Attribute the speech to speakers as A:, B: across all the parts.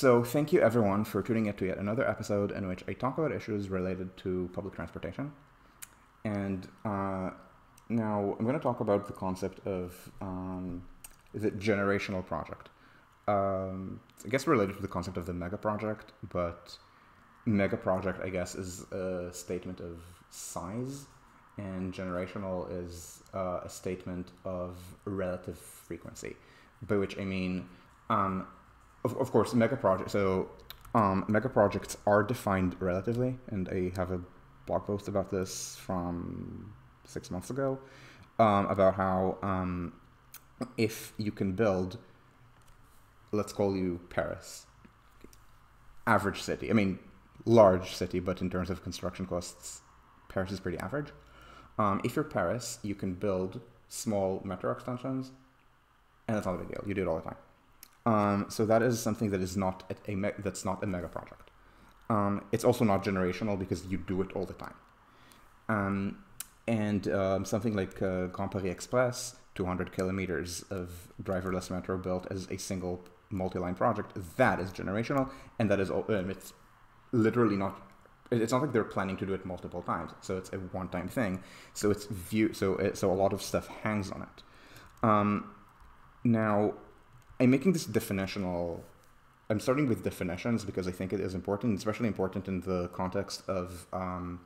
A: So, thank you everyone for tuning in to yet another episode in which I talk about issues related to public transportation. And uh, now I'm going to talk about the concept of um, it generational project. Um, I guess related to the concept of the mega project, but mega project, I guess, is a statement of size, and generational is uh, a statement of relative frequency, by which I mean um, of, of course, mega projects. So, um, mega projects are defined relatively, and I have a blog post about this from six months ago um, about how um, if you can build, let's call you Paris, average city. I mean, large city, but in terms of construction costs, Paris is pretty average. Um, if you're Paris, you can build small metro extensions, and that's not a big deal. You do it all the time. Um, so that is something that is not a, that's not a mega project. Um, it's also not generational because you do it all the time. Um, and um, something like uh, Grand Paris Express, 200 kilometers of driverless metro built as a single multi-line project, that is generational, and that is it's literally not. It's not like they're planning to do it multiple times, so it's a one-time thing. So it's view. So it, so a lot of stuff hangs on it. Um, now I'm making this definitional. I'm starting with definitions because I think it is important, especially important in the context of um,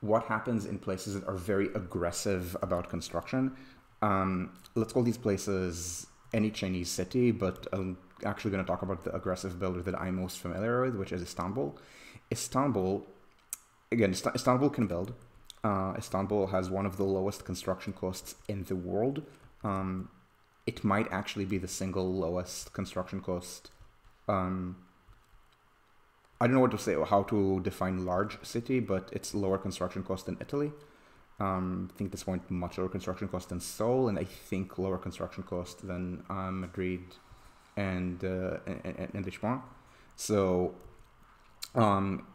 A: what happens in places that are very aggressive about construction. Um, let's call these places any Chinese city, but I'm actually going to talk about the aggressive builder that I'm most familiar with, which is Istanbul. Istanbul, again, Istanbul can build. Uh, Istanbul has one of the lowest construction costs in the world. Um, it might actually be the single lowest construction cost. Um, I don't know what to say, or how to define large city, but it's lower construction cost than Italy. Um, I think this point much lower construction cost than Seoul, and I think lower construction cost than um, Madrid and uh, and, and Lisbon. So um,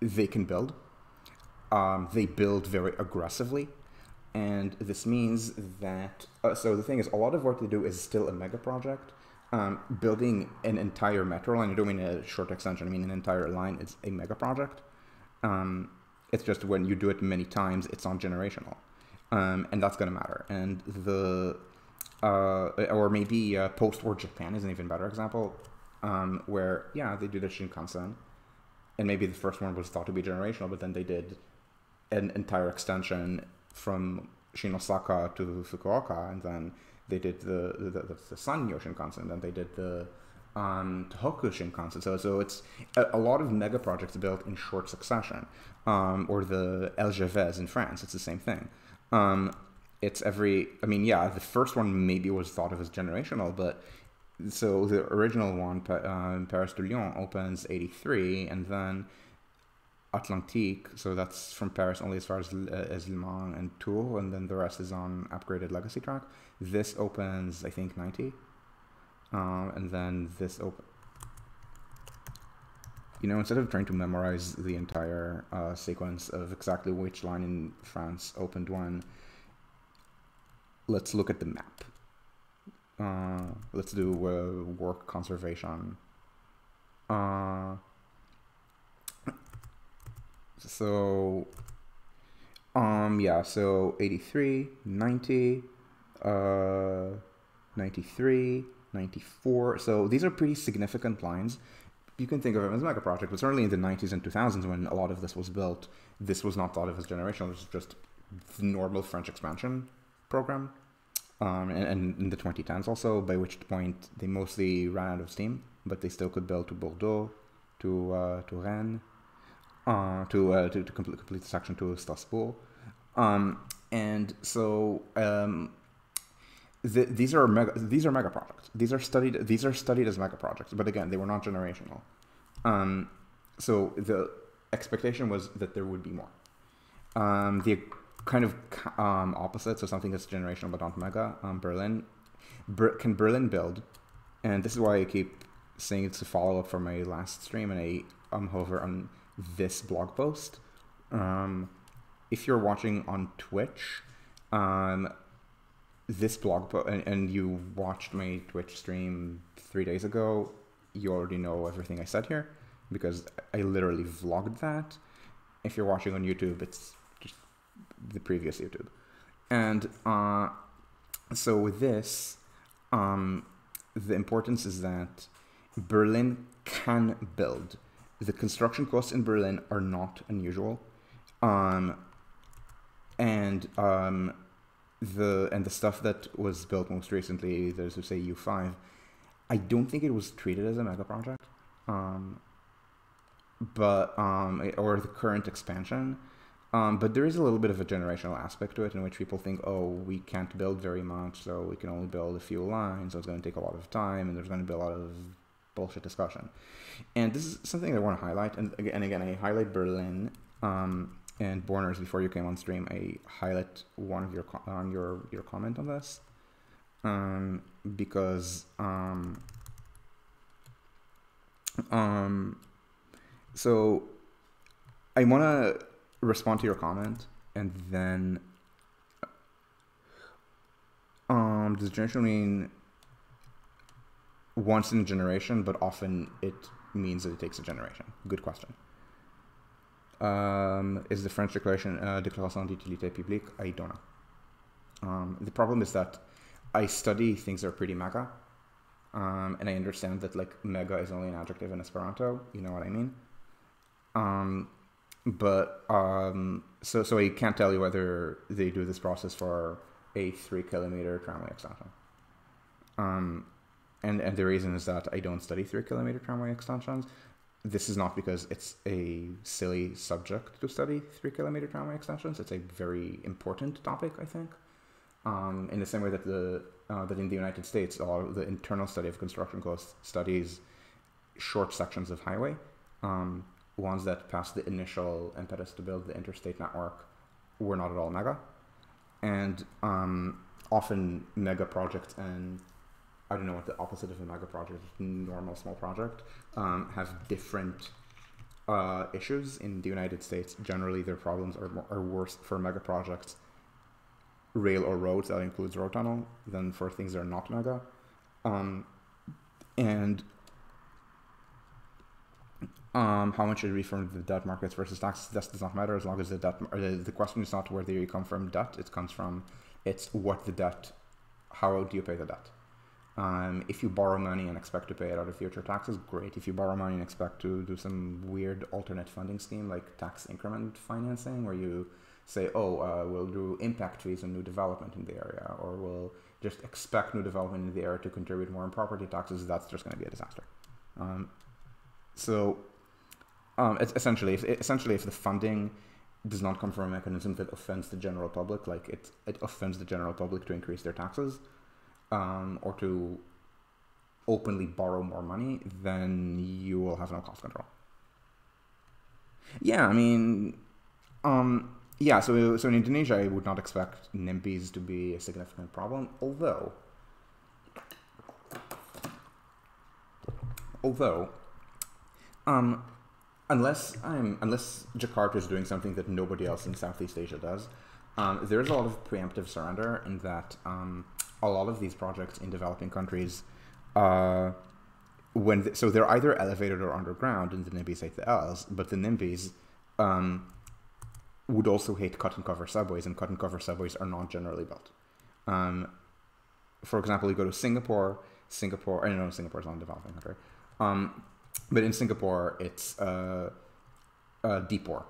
A: they can build. Um, they build very aggressively and this means that uh, so the thing is a lot of what they do is still a mega project. Um, building an entire metro line i don't mean a short extension i mean an entire line is a mega project. Um, it's just when you do it many times it's not generational. Um, and that's going to matter. And the uh, or maybe uh, post-war japan is an even better example um, where yeah they do the shinkansen and maybe the first one was thought to be generational but then they did an entire extension from Shinosaka to Fukuoka, and then they did the the, the, the Sanyo Shinkansen, and then they did the um, Tohoku Shinkansen. So, so it's a, a, lot of mega projects built in short succession, um, or the El LGVs in France. It's the same thing. Um, it's every. I mean, yeah, the first one maybe was thought of as generational, but so the original one, uh, Paris to Lyon, opens eighty three, and then Atlantique, so that's from Paris only as far as, uh, as Le Mans and Tours, and then the rest is on upgraded legacy track. This opens, I think, 90. Um, and then this open. You know, instead of trying to memorize the entire uh, sequence of exactly which line in France opened when, let's look at the map. Uh, let's do uh, work conservation. Uh, so, um, yeah, so 83, 90, uh, 93, 94. So these are pretty significant lines. You can think of them as a mega project, but certainly in the 90s and 2000s when a lot of this was built, this was not thought of as generational. this was just the normal French expansion program. Um, and, and in the 2010s also, by which point they mostly ran out of steam, but they still could build to Bordeaux, to uh, to Rennes, uh, to, uh, to, to complete, complete the section to Strasbourg. Um, and so um, the, these are mega, these are mega projects. These are studied these are studied as mega projects, but again, they were not generational. Um, so the expectation was that there would be more. Um, the kind of um, opposite, so something that's generational but not mega. Um, Berlin Ber- can Berlin build, and this is why I keep saying it's a follow up for my last stream, and I um hover on this blog post. Um, if you're watching on Twitch, um, this blog post, and, and, you watched my Twitch stream three days ago, you already know everything I said here because I literally vlogged that. If you're watching on YouTube, it's just the previous YouTube. And uh, so with this, um, the importance is that Berlin can build. The construction costs in Berlin are not unusual. Um, and um, the and the stuff that was built most recently, there's say U5, I don't think it was treated as a mega project. Um, but um, or the current expansion. Um, but there is a little bit of a generational aspect to it in which people think, oh, we can't build very much, so we can only build a few lines, so it's going to take a lot of time, and there's going to be a lot of bullshit discussion. And this is something I want to highlight. And again, again I highlight Berlin um, and Borners before you came on stream. I highlight one of your on your your comment on this um, because um, um, so I want to respond to your comment and then um, does mean once in a generation, but often it means that it takes a generation? Good question. Um, is the French declaration uh, Déclaration d'utilité publique? I don't know. Um, the problem is that I study things that are pretty mega, um, and I understand that like mega is only an adjective in Esperanto. You know what I mean? Um, but um, so so I can't tell you whether they do this process for a three kilometer tramway extension. Um, and and the reason is that I don't study three kilometer tramway extensions. This is not because it's a silly subject to study three kilometer tramway extensions. It's a very important topic, I think. Um, in the same way that the uh, that in the United States, all the internal study of construction costs studies short sections of highway. Um, ones that passed the initial impetus to build the interstate network were not at all mega. And um, often mega projects and I don't know what the opposite of a mega project is, normal small project, um, have different uh, issues in the United States. Generally, their problems are, more, are worse for mega projects, rail or roads, that includes road tunnel, than for things that are not mega. Um, and um, how much should be from the debt markets versus taxes? That does not matter as long as the debt. The, the question is not whether you come from debt; it comes from it's what the debt. How do you pay the debt? Um, if you borrow money and expect to pay it out of future taxes, great. If you borrow money and expect to do some weird alternate funding scheme like tax increment financing, where you say, "Oh, uh, we'll do impact fees on new development in the area," or we'll just expect new development in the area to contribute more in property taxes, that's just going to be a disaster. Um, so um, it's essentially, if, essentially, if the funding does not come from a mechanism that offends the general public, like it, it offends the general public to increase their taxes, um, or to openly borrow more money, then you will have no cost control. Yeah, I mean, um, yeah. So, so in Indonesia, I would not expect NIMBYs to be a significant problem, although, although, um, unless I'm unless Jakarta is doing something that nobody else in Southeast Asia does, um, there's a lot of preemptive surrender in that um, a lot of these projects in developing countries, uh, when so they're either elevated or underground, and the NIMBYs hate the L's, but the NIMBYs um, would also hate cut and cover subways, and cut and cover subways are not generally built. Um, for example, you go to Singapore. Singapore, I don't know Singapore is not a developing country. Um, but in Singapore, it's uh, uh, deep bore,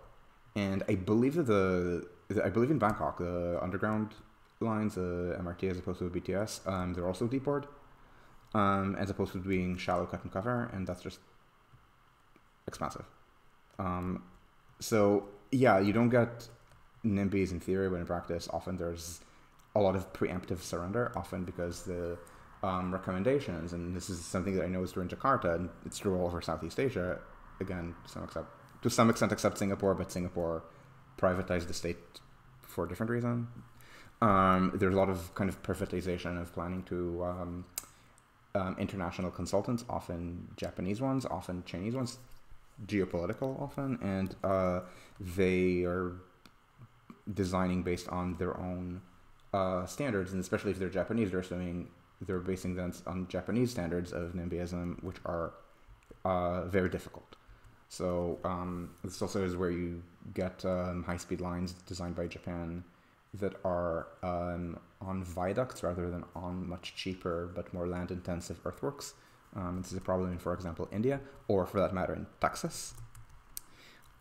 A: and I believe that the, the I believe in Bangkok the underground lines, uh, MRT as opposed to BTS, um, they're also deep bored, um, as opposed to being shallow cut and cover, and that's just expensive. Um, so yeah, you don't get NIMBYs in theory, but in practice, often there's a lot of preemptive surrender, often because the um, recommendations, and this is something that I know is true in Jakarta, and it's true all over Southeast Asia. Again, some extent, to some extent, except Singapore, but Singapore privatized the state for a different reason. Um, there's a lot of kind of privatization of planning to um, um, international consultants, often Japanese ones, often Chinese ones, geopolitical often, and uh, they are designing based on their own uh, standards, and especially if they're Japanese, they're assuming they're basing that on Japanese standards of NIMBYism, which are uh, very difficult. So um, this also is where you get um, high-speed lines designed by Japan that are um, on viaducts rather than on much cheaper but more land-intensive earthworks. Um, this is a problem in, for example, India, or for that matter, in Texas.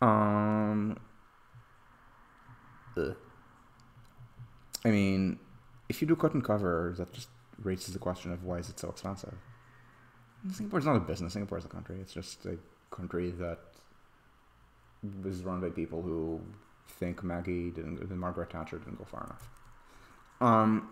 A: Um. I mean, if you do cut and cover, that just raises the question of why is it so expensive? Singapore is not a business. Singapore is a country. It's just a country that is run by people who think Maggie didn't, Margaret Thatcher didn't go far enough. Um,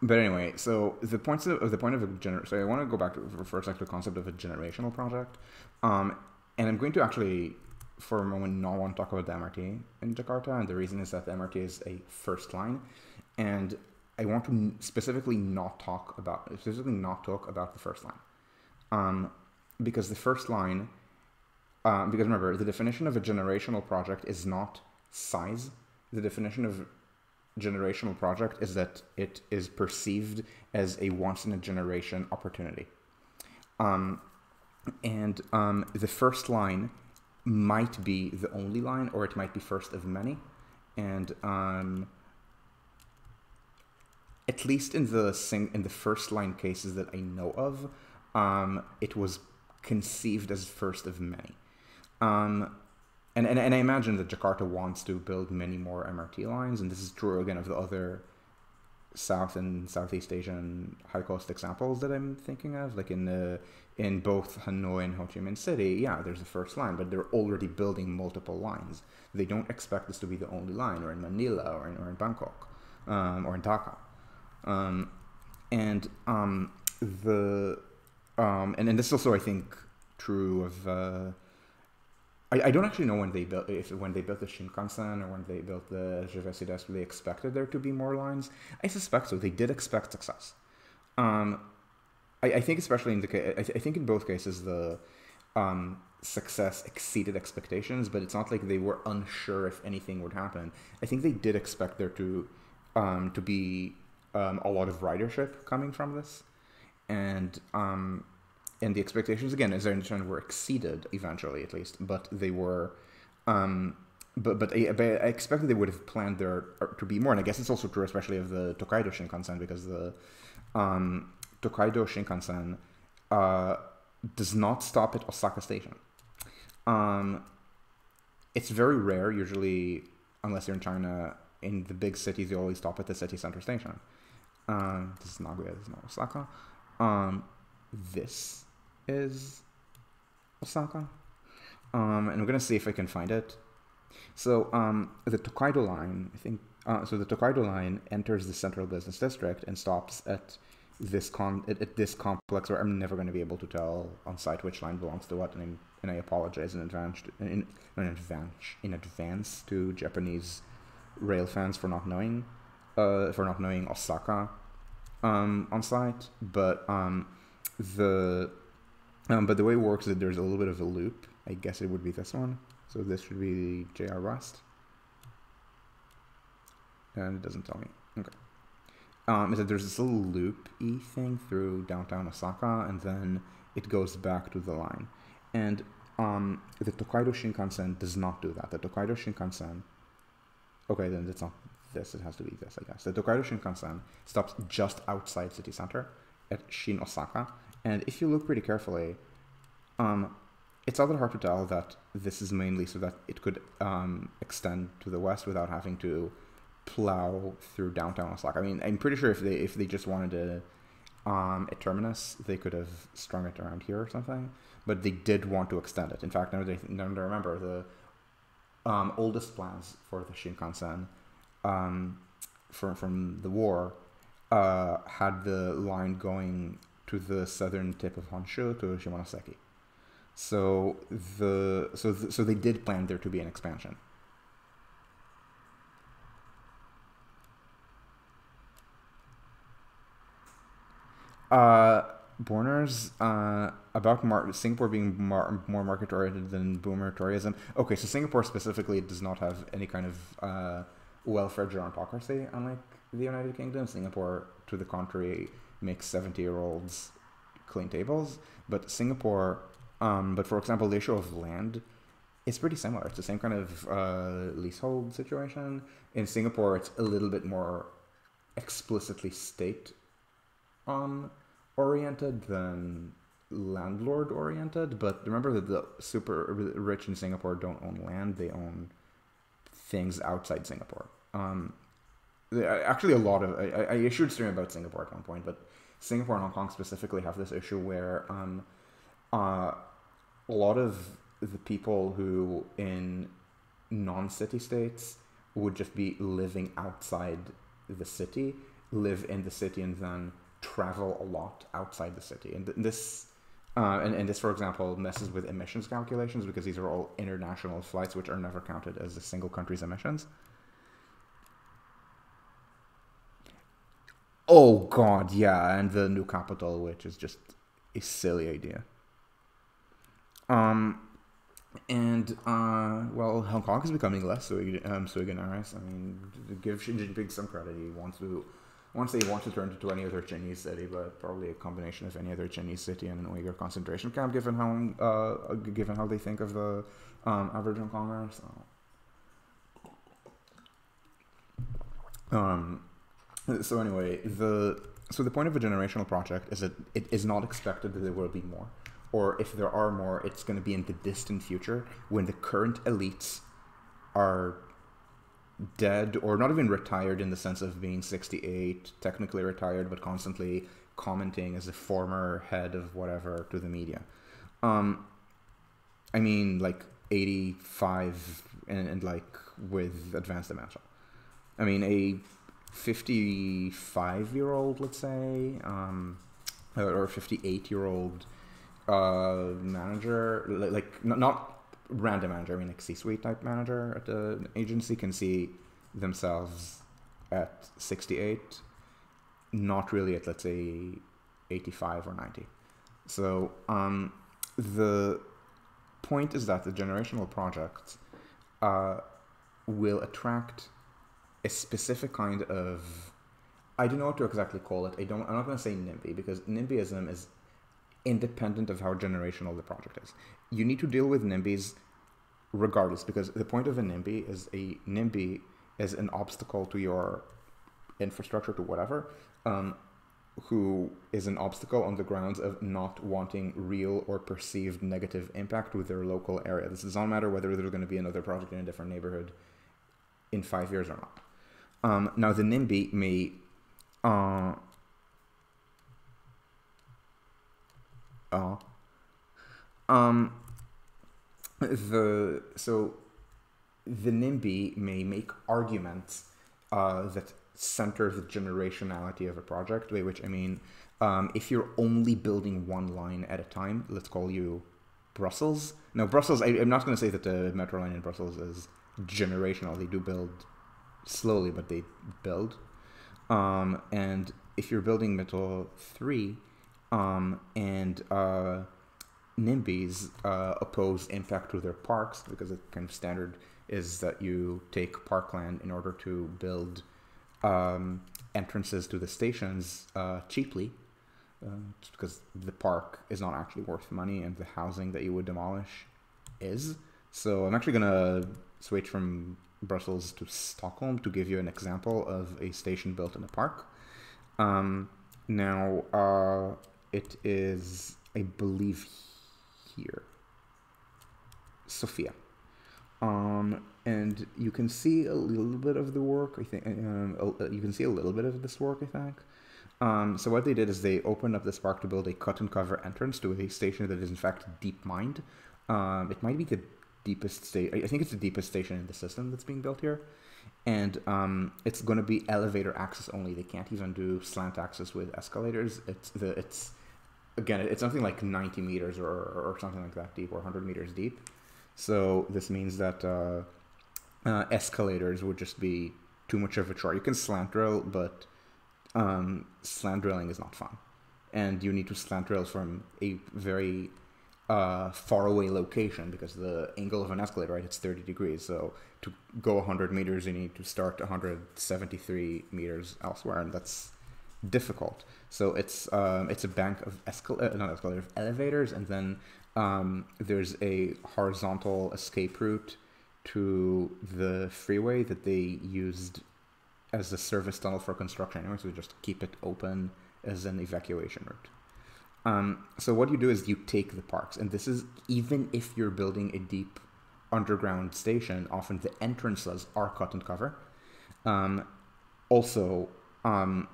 A: but anyway, so the points of, the point of a gener- so I want to go back to, for a to the concept of a generational project, um, and I'm going to actually for a moment not want to talk about the MRT in Jakarta, and the reason is that the MRT is a first line, and I want to specifically not talk about specifically not talk about the first line, um, because the first line, um, because remember the definition of a generational project is not size. The definition of generational project is that it is perceived as a once in a generation opportunity. Um, and um, the first line might be the only line, or it might be first of many. And um, at least in the sing in the first line cases that I know of, um, it was conceived as first of many. Um, and, and, and I imagine that Jakarta wants to build many more MRT lines, and this is true again of the other South and Southeast Asian high cost examples that I'm thinking of, like in the in both Hanoi and Ho Chi Minh City. Yeah, there's the first line, but they're already building multiple lines. They don't expect this to be the only line, or in Manila, or in, or in Bangkok, um, or in Dhaka, um, and um, the um, and and this is also I think true of. Uh, I, I don't actually know when they built if when they built the Shinkansen or when they built the LGV Sud-Est, they expected there to be more lines. I suspect so. They did expect success. Um, I, I think especially in the case, I, th- I think in both cases the um, success exceeded expectations, but it's not like they were unsure if anything would happen. I think they did expect there to um, to be um, a lot of ridership coming from this, and um, and the expectations again, as I understand, were exceeded eventually, at least. But they were, um, but but I, but I expected they would have planned there uh, to be more. And I guess it's also true, especially of the Tokaido Shinkansen, because the um, Tokaido Shinkansen uh, does not stop at Osaka Station. Um, it's very rare, usually, unless you're in China. In the big cities, you always stop at the city center station. Um, this is Nagoya, this is not Osaka. Um, this is Osaka. Um, and we're gonna see if I can find it. So um, the Tokaido line, I think. Uh, so the Tokaido line enters the central business district and stops at this con at, at this complex where I'm never going to be able to tell on site which line belongs to what, and, I'm, and I apologize in advance in, in advance in advance to Japanese rail fans for not knowing uh, for not knowing Osaka um, on site. But um, the um, but the way it works is that there's a little bit of a loop. I guess it would be this one. So this should be JR West. And it doesn't tell me. Okay. Um, is that there's this little loop-y thing through downtown Osaka, and then it goes back to the line. And um, the Tokaido Shinkansen does not do that. The Tokaido Shinkansen, okay, then it's not this, it has to be this, I guess. The Tokaido Shinkansen stops just outside city center at Shin Osaka, and if you look pretty carefully, um, it's that hard to tell that this is mainly so that it could um, extend to the west without having to plow through downtown Osaka. I mean, I'm pretty sure if they if they just wanted to um, a terminus, they could have strung it around here or something. But they did want to extend it. In fact, now that I remember, the um, oldest plans for the Shinkansen um, from from the war uh, had the line going to the southern tip of Honshu to Shimonoseki. So the so so they did plan there to be an expansion. Uh, Borners uh, about mar- Singapore being mar- more market oriented than boomer tourism. Okay, so Singapore specifically does not have any kind of uh, welfare gerontocracy, unlike the United Kingdom. Singapore, to the contrary, makes 70 year olds clean tables. But Singapore, Um, but for example, the issue of land is pretty similar. It's the same kind of uh, leasehold situation. In Singapore, it's a little bit more explicitly state um, oriented than landlord oriented. But remember that the super rich in Singapore don't own land; they own things outside Singapore. Um, actually, a lot of I, I issued a stream about Singapore at one point, but Singapore and Hong Kong specifically have this issue where um, uh, a lot of the people who in non-city states would just be living outside the city, live in the city, and then travel a lot outside the city. And this, uh, and, and this, for example, messes with emissions calculations because these are all international flights, which are never counted as a single country's emissions. Oh God, yeah, and the new capital, which is just a silly idea. Um, and uh, well, Hong Kong is becoming less sui, um. I mean, give Xi Jinping some credit, he wants to once they want to turn into any other Chinese city, but probably a combination of any other Chinese city and an Uyghur concentration camp, given how uh, given how they think of the um, average Hong Konger. So, um, so anyway, the so the point of a generational project is that it is not expected that there will be more or if there are more, it's going to be in the distant future when the current elites are dead or not even retired in the sense of being 68, technically retired, but constantly commenting as a former head of whatever to the media. Um, I mean, like 85 and, and like with advanced dementia. I mean, a 55 year old, let's say, um, or 58 year old uh, manager, like not random manager, I mean like C-suite type manager at the agency can see themselves at 68, not really at let's say 85 or 90. So um, the point is that the generational projects uh, will attract a specific kind of I don't know what to exactly call it. I don't. I'm not going to say NIMBY because NIMBYism is independent of how generational the project is. You need to deal with NIMBYs regardless, because the point of a NIMBY is a NIMBY is an obstacle to your infrastructure, to whatever, um, who is an obstacle on the grounds of not wanting real or perceived negative impact with their local area. This does not matter whether there's going to be another project in a different neighborhood in five years or not. Um, now, the NIMBY may uh, Oh. Um, the so the NIMBY may make arguments uh, that center the generationality of a project, by which I mean, um, if you're only building one line at a time, let's call you Brussels. Now, Brussels, I, am not going to say that the metro line in Brussels is generational. They do build slowly, but they build. Um, and if you're building Metro 3, um, and uh, NIMBYs uh, oppose impact to their parks because the kind of standard is that you take parkland in order to build um, entrances to the stations uh, cheaply uh, because the park is not actually worth money and the housing that you would demolish is. So I'm actually going to switch from Brussels to Stockholm to give you an example of a station built in a park. Um, now, uh, it is, I believe, here. Sofia. Um, and you can see a little bit of the work. I think um, you can see a little bit of this work. I think. Um, so what they did is they opened up this park to build a cut and cover entrance to a station that is in fact deep mined. Um, it might be the deepest state. I think it's the deepest station in the system that's being built here, and um, it's going to be elevator access only. They can't even do slant access with escalators. It's the it's again, it's something like 90 meters or, or something like that deep or 100 meters deep. So this means that uh, uh, escalators would just be too much of a chore. You can slant drill, but um, slant drilling is not fun. And you need to slant drill from a very uh, far away location because the angle of an escalator, right, it's 30 degrees. So to go 100 meters, you need to start 173 meters elsewhere, and that's difficult. So it's um, it's a bank of escal uh, not escalator of elevators, and then Um, there's a horizontal escape route to the freeway that they used as a service tunnel for construction anyway, so just keep it open as an evacuation route. Um, so what you do is you take the parks, and this is even if you're building a deep underground station, often the entrances are cut and cover. Um, also, um,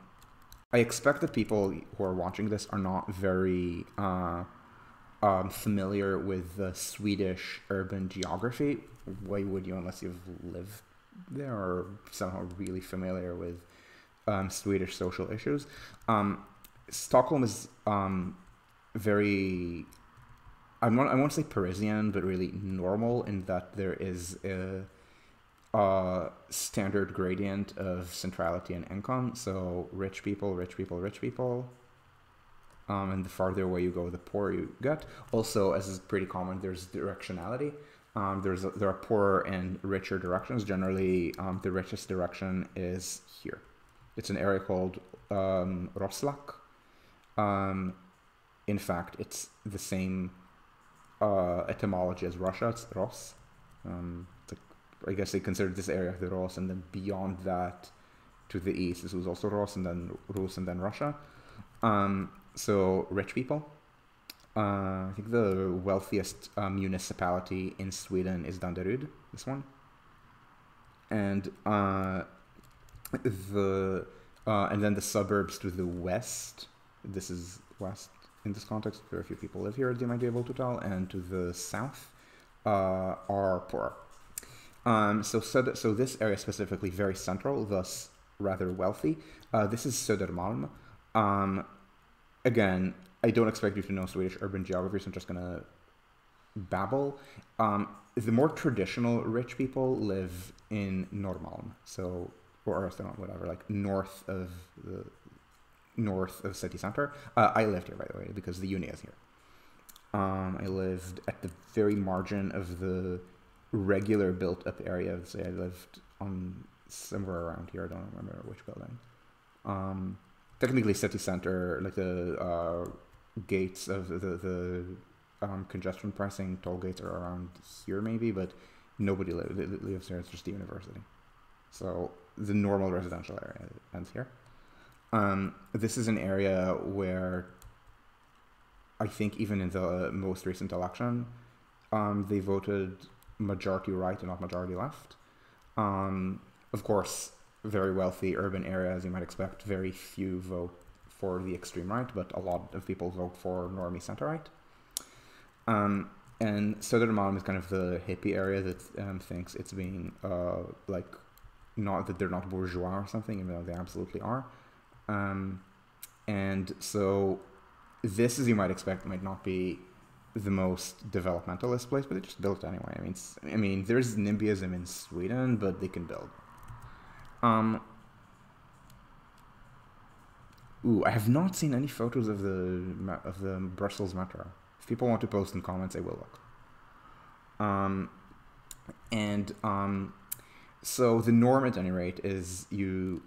A: I expect that people who are watching this are not very uh, um, familiar with the Swedish urban geography. Why would you, unless you've lived there or somehow really familiar with um, Swedish social issues? Stockholm is um, very I want I won't say Parisian, but really normal in that there is a, a, standard gradient of centrality and income. So rich people, rich people, rich people. Um, and the farther away you go, the poorer you get. Also, as is pretty common, there's directionality. Um, there's there are poorer and richer directions. Generally, um, the richest direction is here. It's an area called um, Roslagen. Um, in fact, it's the same uh, etymology as Russia. It's Ros. Um, I guess they considered this area of the Ros, and then beyond that, to the east, this was also Ros, and then Rus, and then Russia. Um, so rich people. Uh, I think the wealthiest uh, municipality in Sweden is Danderyd. This one, and uh, the uh, and then the suburbs to the west. This is west in this context, very few people live here, as you might be able to tell, and to the south uh, are poor. Um, so, so, so this area specifically very central, thus rather wealthy. Uh, this is Södermalm. Um, again, I don't expect you to know Swedish urban geography, so I'm just gonna babble. Um, the more traditional rich people live in Norrmalm, so or Östermalm, whatever, like north of the north of city center. Uh, I lived here, by the way, because the uni is here. Um, I lived at the very margin of the regular built up area. So I lived on somewhere around here. I don't remember which building. Um, technically, city center, like the uh, gates of the the um, congestion pricing toll gates are around here, maybe, but nobody lives, lives here. It's just the university. So the normal residential area ends here. Um, this is an area where I think even in the most recent election, um, they voted majority right and not majority left. Um, of course, very wealthy urban area, as you might expect, very few vote for the extreme right, but a lot of people vote for normie center right. Um, and Södermalm is kind of the hippie area that um, thinks it's being uh, like not that they're not bourgeois or something, even though they absolutely are. Um, and so this, as you might expect, might not be the most developmentalist place, but they just built anyway. I mean, I mean, there's NIMBYism in Sweden, but they can build. Um, ooh, I have not seen any photos of the of the Brussels metro. If people want to post in comments, I will look. Um, and um, so the norm, at any rate, is you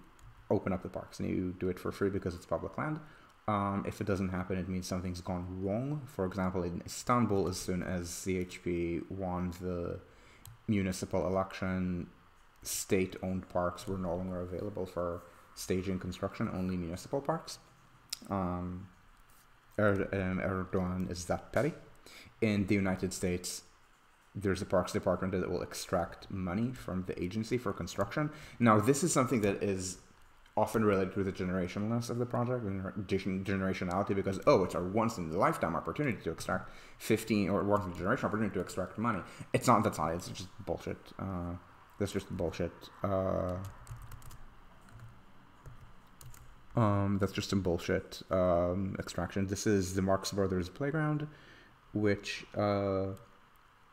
A: open up the parks and you do it for free because it's public land. Um, if it doesn't happen, it means something's gone wrong. For example, in Istanbul, as soon as CHP won the municipal election, state owned parks were no longer available for staging construction, only municipal parks. Um, er, um, Erdogan is that petty. In the United States, there's a parks department that will extract money from the agency for construction. Now, this is something that is often related to the generationalness of the project generationality because oh it's our once in a lifetime opportunity to extract 15 or once in a generation opportunity to extract money. It's not that's not it's just bullshit uh, that's just bullshit uh, um, that's just some bullshit um, extraction. This is the Marx Brothers playground which uh,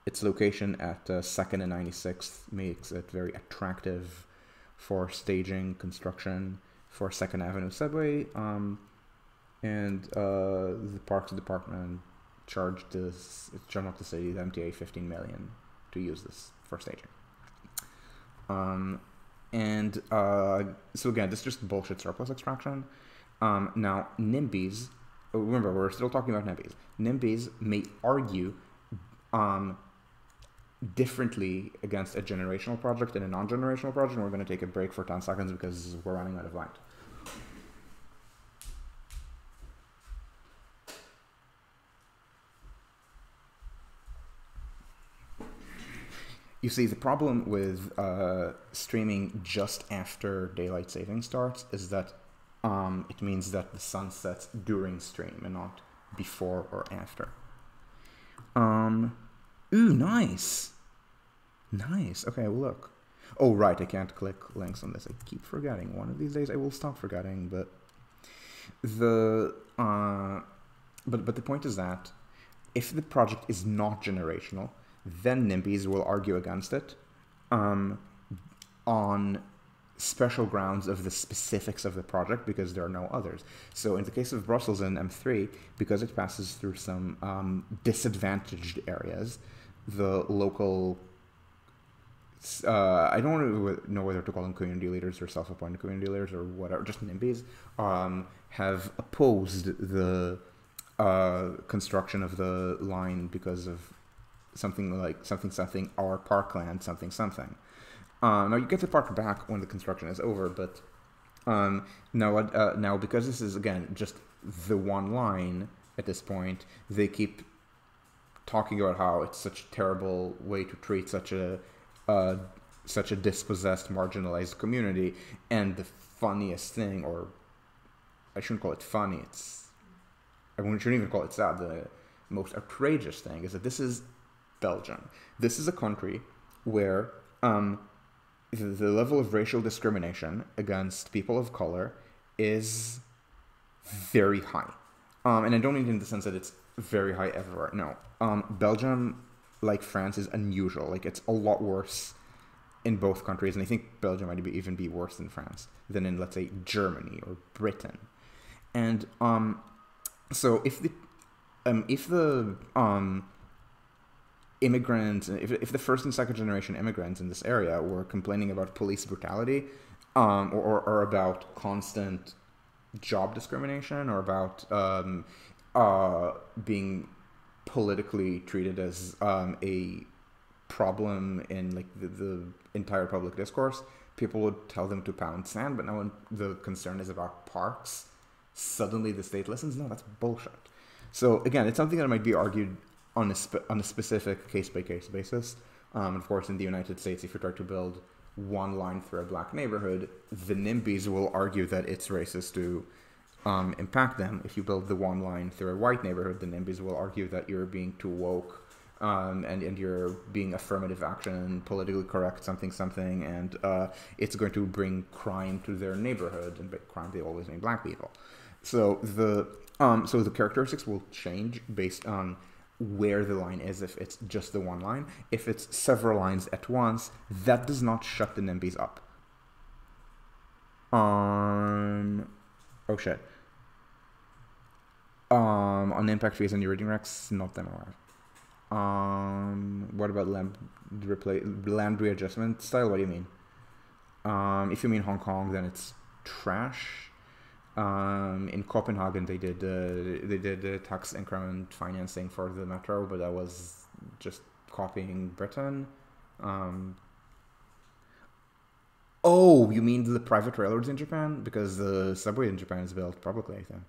A: its location at 2nd uh, and 96th makes it very attractive for staging construction for Second Avenue subway. Um, and uh, the Parks Department charged this it's charged up the city, the MTA, 15 million to use this for staging. Um, and uh, so again, this is just bullshit surplus extraction. Um, now, NIMBYs remember, we're still talking about NIMBYs. NIMBYs may argue um, differently against a generational project and a non-generational project. And we're going to take a break for 10 seconds because we're running out of light. You see, the problem with uh, streaming just after daylight saving starts is that um, it means that the sun sets during stream and not before or after. Um, ooh, nice. Nice. Okay, look. Oh, right, I can't click links on this. I keep forgetting. One of these days I will stop forgetting, but the uh, but but the point is that if the project is not generational, then NIMBYs will argue against it um, on special grounds of the specifics of the project because there are no others. So in the case of Brussels and M3, because it passes through some um, disadvantaged areas, the local uh, I don't know whether to call them community leaders or self-appointed community leaders or whatever, just NIMBYs, um, have opposed the uh, construction of the line because of something like something something or parkland something something. Um, now you get the park back when the construction is over, but um, now uh, now because this is again just the one line at this point, they keep talking about how it's such a terrible way to treat such a uh, such a dispossessed, marginalized community. And the funniest thing, or I shouldn't call it funny, it's I shouldn't even call it sad. The most outrageous thing is that this is Belgium. This is a country where um, the, level of racial discrimination against people of color is very high. Um, and I don't mean in the sense that it's very high everywhere. No. Um, Belgium, like France, is unusual. Like, it's a lot worse in both countries. And I think Belgium might be, even be worse than France than in, let's say, Germany or Britain. And um, so if the um, if the um, immigrants, if, if the first and second generation immigrants in this area were complaining about police brutality um, or, or, about constant job discrimination or about um, uh, being politically treated as um, a problem in like the, the, entire public discourse, people would tell them to pound sand. But now when the concern is about parks, suddenly the state listens. No, that's bullshit. So again, it's something that might be argued on a, spe- on a specific case by case basis. Um, of course, in the United States, if you try to build one line through a black neighborhood, the NIMBYs will argue that it's racist to um, impact them. If you build the one line through a white neighborhood, the NIMBYs will argue that you're being too woke um, and, and you're being affirmative action, politically correct, something, something, and uh, it's going to bring crime to their neighborhood. And by crime, they always mean black people. So the um, so the characteristics will change based on where the line is if it's just the one line. If it's several lines at once, that does not shut the NIMBYs up. Um, oh shit. Um, on impact fees and your reading recs, not them aware. Um, what about land, replay, land readjustment style? What do you mean? Um, if you mean Hong Kong, then it's trash. Um, in Copenhagen, they did uh, they did the tax increment financing for the metro, but that was just copying Britain. Um, oh, you mean the private railroads in Japan? Because the subway in Japan is built publicly, I think.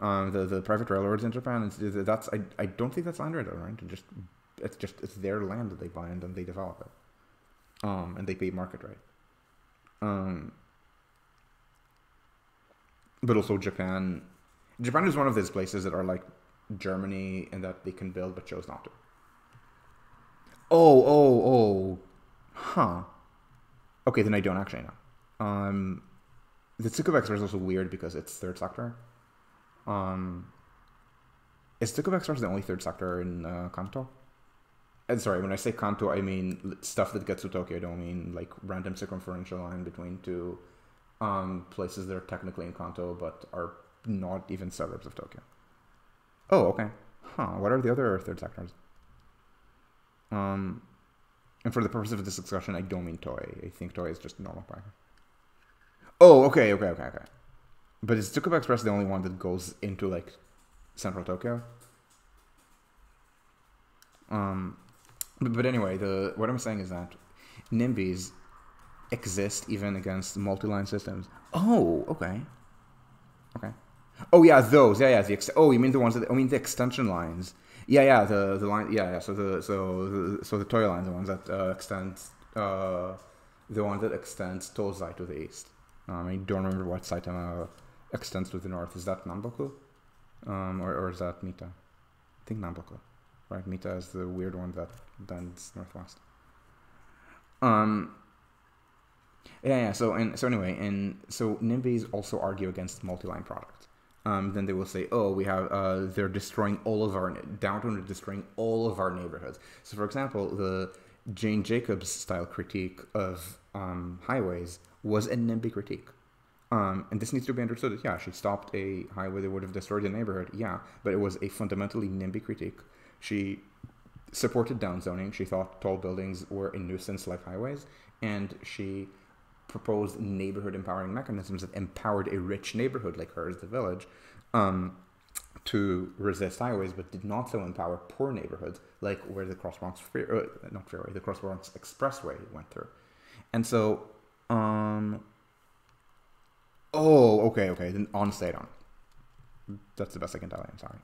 A: Um, the the private railroads in Japan, that's I, I don't think that's land right? It just it's just it's their land that they buy and then they develop it, um, and they pay market rate. Um, but also Japan. Japan is one of those places that are like Germany in that they can build but chose not to. Oh, oh, oh, huh. Okay, then I don't actually know. Um, the Tsukuba Express is also weird because it's third sector. Um, is Tsukuba Express the only third sector in uh, Kanto? And sorry, when I say Kanto, I mean stuff that gets to Tokyo. I don't mean like random circumferential line between two um, places that are technically in Kanto but are not even suburbs of Tokyo. Oh, okay. Huh. What are the other third sectors? Um, and for the purpose of this discussion, I don't mean toy. I think toy is just normal private. Oh, okay, okay, okay, okay. But is Tsukuba Express the only one that goes into like central Tokyo. Um, but, but anyway, the what I'm saying is that NIMBYs exist even against multi-line systems. Oh, okay, okay. Oh yeah, those. Yeah, yeah. The ex- oh, you mean the ones that? I mean the extension lines. Yeah, yeah. The the line. Yeah, yeah. So the so the, so the toy lines, the ones that uh, extend, uh, the one that extends Tozai to the east. Um, I don't remember what Saitama extends to the north. Is that Namboku? Um, or, or is that Mita? I think Namboku. Right, Mita is the weird one that bends northwest. Um. Yeah, yeah. So and so anyway, and so NIMBYs also argue against multi-line product. Um, then they will say, "Oh, we have uh, they're destroying all of our downtown are destroying all of our neighborhoods." So, for example, the Jane Jacobs style critique of um, highways was a NIMBY critique. Um, and this needs to be understood. Yeah, she stopped a highway that would have destroyed the neighborhood. Yeah, but it was a fundamentally NIMBY critique. She supported downzoning. She thought tall buildings were a nuisance like highways, and she proposed neighborhood empowering mechanisms that empowered a rich neighborhood like hers, the village, um, to resist highways, but did not so empower poor neighborhoods like where the Cross Bronx uh, not freeway, the Cross Bronx Expressway went through. And so, um, oh, okay, okay, then on stayed on. That's the best I can tell you. I'm sorry.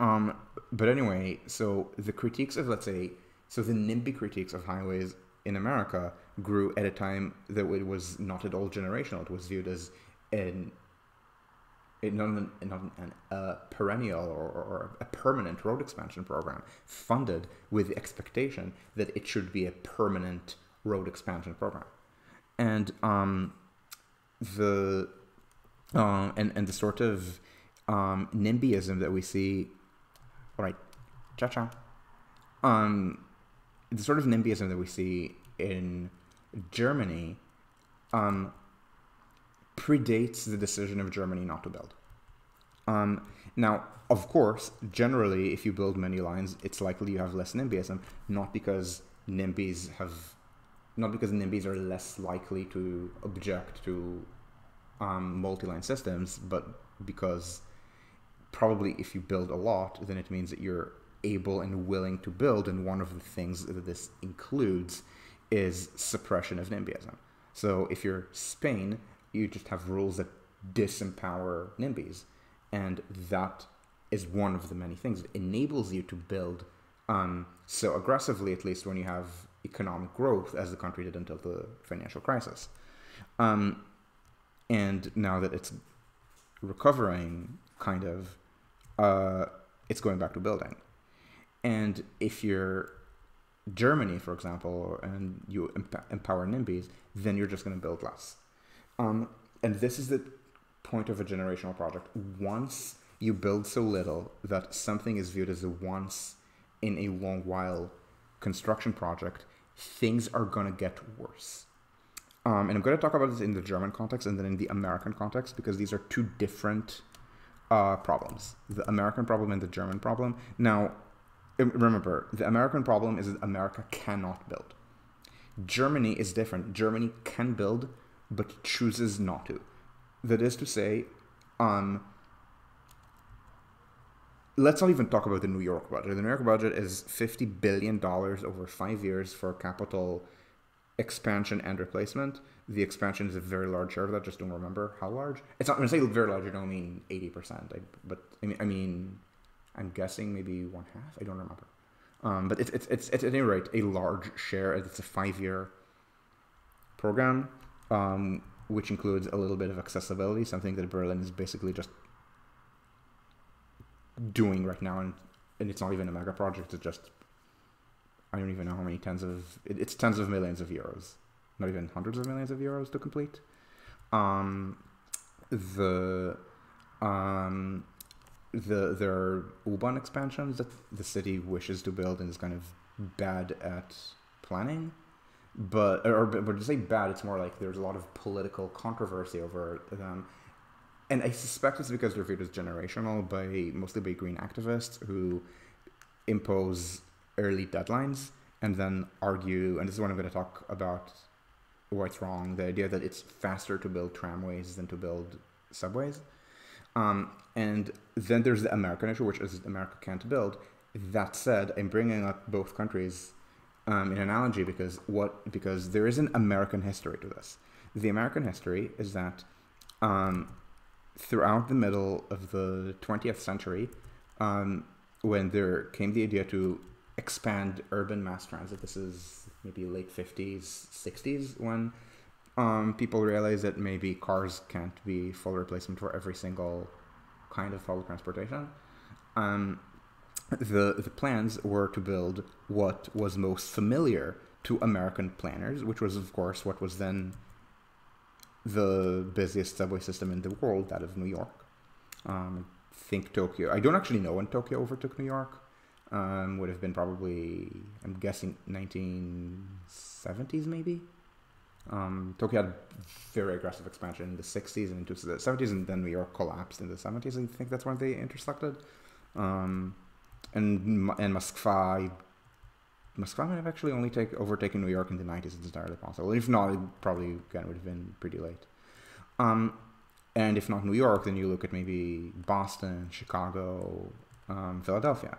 A: Um, but anyway, so the critiques of let's say, so the NIMBY critiques of highways in America grew at a time that it was not at all generational. It was viewed as an not an, not an uh, perennial or, or, a permanent road expansion program funded with the expectation that it should be a permanent road expansion program. And um, the uh, and and the sort of um, NIMBYism that we see, all right, cha cha, um, the sort of NIMBYism that we see in Germany um, predates the decision of Germany not to build. Um, now, of course, generally, if you build many lines, it's likely you have less NIMBYism, not because NIMBYs have, not because NIMBYs are less likely to object to um, multi-line systems, but because probably if you build a lot, then it means that you're able and willing to build, and one of the things that this includes is suppression of NIMBYism. So if you're Spain, you just have rules that disempower NIMBYs. And that is one of the many things. It enables you to build um, so aggressively, at least when you have economic growth, as the country did until the financial crisis. Um, and now that it's recovering, kind of, uh, it's going back to building. And if you're Germany, for example, and you emp- empower NIMBYs, then you're just going to build less. Um, and this is the point of a generational project. Once you build so little that something is viewed as a once in a long while construction project, things are going to get worse. Um, and I'm going to talk about this in the German context and then in the American context because these are two different uh, problems the American problem and the German problem. Now, remember, the American problem is that America cannot build. Germany is different. Germany can build, but chooses not to. That is to say, um, let's not even talk about the New York budget. The New York budget is $50 billion over five years for capital expansion and replacement. The expansion is a very large share of that. Just don't remember how large. It's not when I say very large. I don't mean eighty percent. But I mean, I mean I'm guessing maybe one half. I don't remember. Um, but it's, it's, it's, at any rate a large share. It's a five year program, um, which includes a little bit of accessibility, something that Berlin is basically just doing right now. And, and it's not even a mega project, it's just, I don't even know how many tens of, it, it's tens of millions of euros, not even hundreds of millions of euros to complete. Um, the um, the there are U-Bahn expansions that the city wishes to build and is kind of bad at planning. But or but to say bad, it's more like there's a lot of political controversy over them. And I suspect it's because they're viewed as generational by mostly by green activists who impose early deadlines and then argue. And this is what I'm going to talk about what's wrong. The idea that it's faster to build tramways than to build subways Um, and then there's the American issue, which is America can't build. That said, I'm bringing up both countries um, in analogy because what because there is an American history to this. The American history is that um, throughout the middle of the 20th century, um, when there came the idea to expand urban mass transit, this is maybe late 50s, 60s, when um, people realized that maybe cars can't be full replacement for every single kind of public transportation. Um, the the plans were to build what was most familiar to American planners, which was of course what was then the busiest subway system in the world, that of New York. Um, think Tokyo. I don't actually know when Tokyo overtook New York. Um, would have been probably, I'm guessing, 1970s maybe. Um, Tokyo had very aggressive expansion in the 60s and into the 70s, and then New York collapsed in the 70s. I think that's when they intersected. Um, and and Moskva, Moskva might have actually only take overtaken New York in the 90s. It's entirely possible. If not, it probably again would have been pretty late. Um, and if not New York, then you look at maybe Boston, Chicago, um, Philadelphia.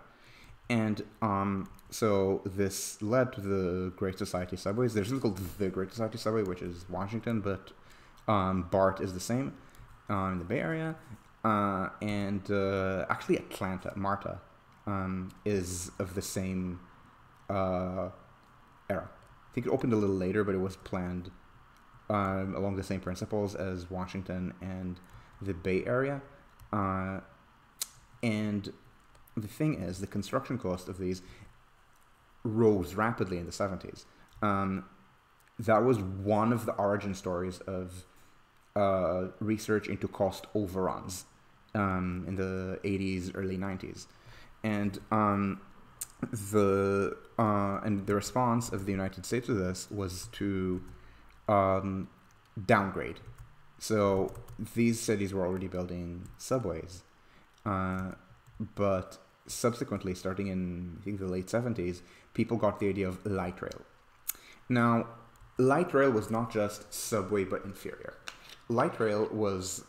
A: And um, so this led to the Great Society subways. There's something called the Great Society subway, which is Washington, but um, BART is the same uh, in the Bay Area. Uh, and uh, actually, Atlanta, MARTA, um, is of the same uh, era. I think it opened a little later, but it was planned um, along the same principles as Washington and the Bay Area. Uh, and the thing is, the construction cost of these rose rapidly in the 70s. Um, that was one of the origin stories of uh, research into cost overruns um, in the 80s, early 90s. And um, the uh, and the response of the United States to this was to um, downgrade. So these cities were already building subways, uh, but subsequently, starting in I think the late 70s, people got the idea of light rail. Now, light rail was not just subway but inferior. Light rail was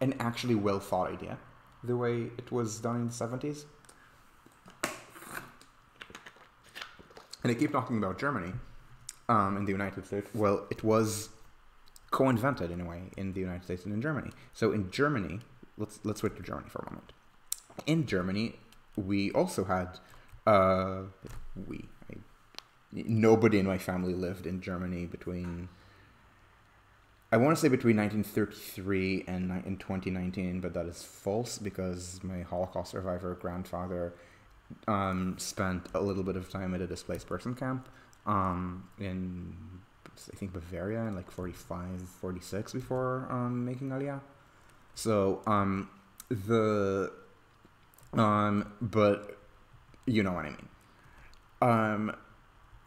A: an actually well thought idea, the way it was done in the 70s. And I keep talking about Germany um, in the United States. Well, it was co-invented in a way in the United States and in Germany. So in Germany, let's let's switch to Germany for a moment in Germany, we also had uh, we I, nobody in my family lived in Germany between I want to say between 1933 and in 2019, but that is false because my Holocaust survivor grandfather um, spent a little bit of time at a displaced person camp um, in I think Bavaria in like 45, 46 before um, making Aliyah. So um, the um, but you know what I mean. Um,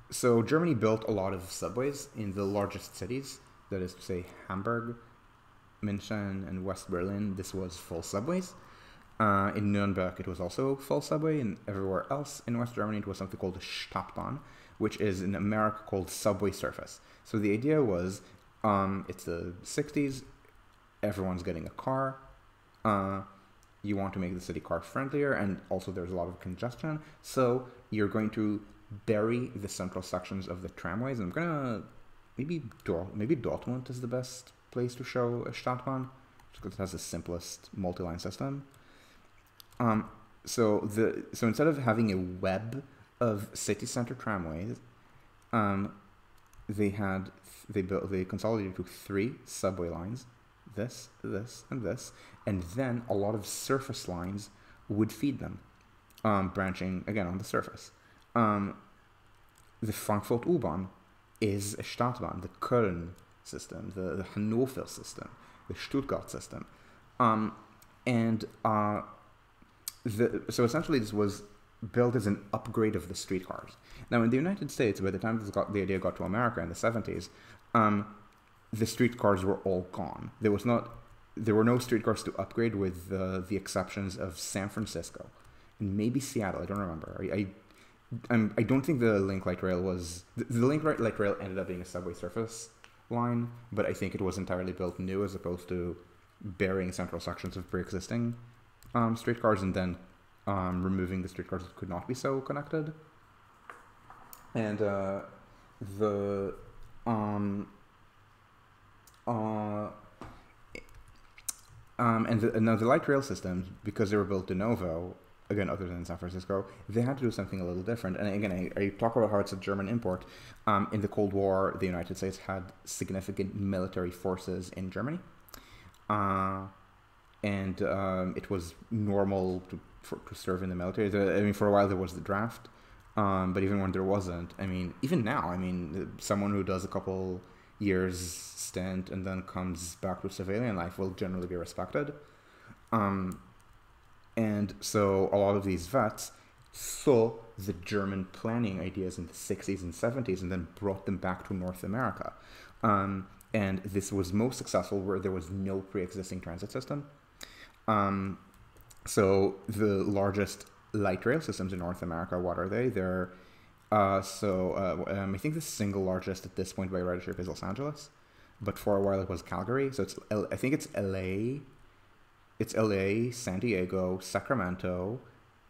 A: so Germany built a lot of subways in the largest cities. That is to say, Hamburg, München, and West Berlin. This was full subways. Uh, in Nuremberg, it was also full subway, and everywhere else in West Germany, it was something called the Stadtbahn, which is in America called subway surface. So the idea was, um, it's the '60s. Everyone's getting a car. Uh, you want to make the city car friendlier and also there's a lot of congestion. So you're going to bury the central sections of the tramways. I'm gonna maybe Dor- maybe dortmund is the best place to show a Stadtbahn because it has the simplest multi-line system. Um, so the so instead of having a web of city center tramways um, they had they built they consolidated to three subway lines this, this, and this, and then a lot of surface lines would feed them, um, branching again on the surface. Um, the Frankfurt U-Bahn is a Stadtbahn, the Köln system, the, the Hannover system, the Stuttgart system, um, and uh, the, so essentially this was built as an upgrade of the streetcars. Now in the United States, by the time got, the idea got to America in the 70s, um, the streetcars were all gone. There was not there were no streetcars to upgrade with uh, the exceptions of San Francisco and maybe Seattle. I don't remember. I, I I'm, I do not think the Link Light Rail was the, the Link Light Rail ended up being a subway surface line, but I think it was entirely built new as opposed to burying central sections of pre-existing um, streetcars and then um, removing the streetcars that could not be so connected. And uh, the um, uh, um, and, the, now the light rail systems, because they were built de novo, again, other than San Francisco, they had to do something a little different. And again, I, I talk about how it's a German import. Um, in the Cold War, the United States had significant military forces in Germany. Uh, and um, it was normal to, for, to serve in the military. I mean, for a while there was the draft, um, but even when there wasn't, I mean, even now, I mean, someone who does a couple years stint and then comes back to civilian life will generally be respected. Um, and so a lot of these vets saw the German planning ideas in the 60s and 70s and then brought them back to North America. Um, and this was most successful where there was no pre-existing transit system. Um, so the largest light rail systems in North America, what are they? They're uh, so uh, um, I think the single largest at this point by ridership is Los Angeles, but for a while it was Calgary. So it's L- I think it's LA, it's LA, San Diego, Sacramento,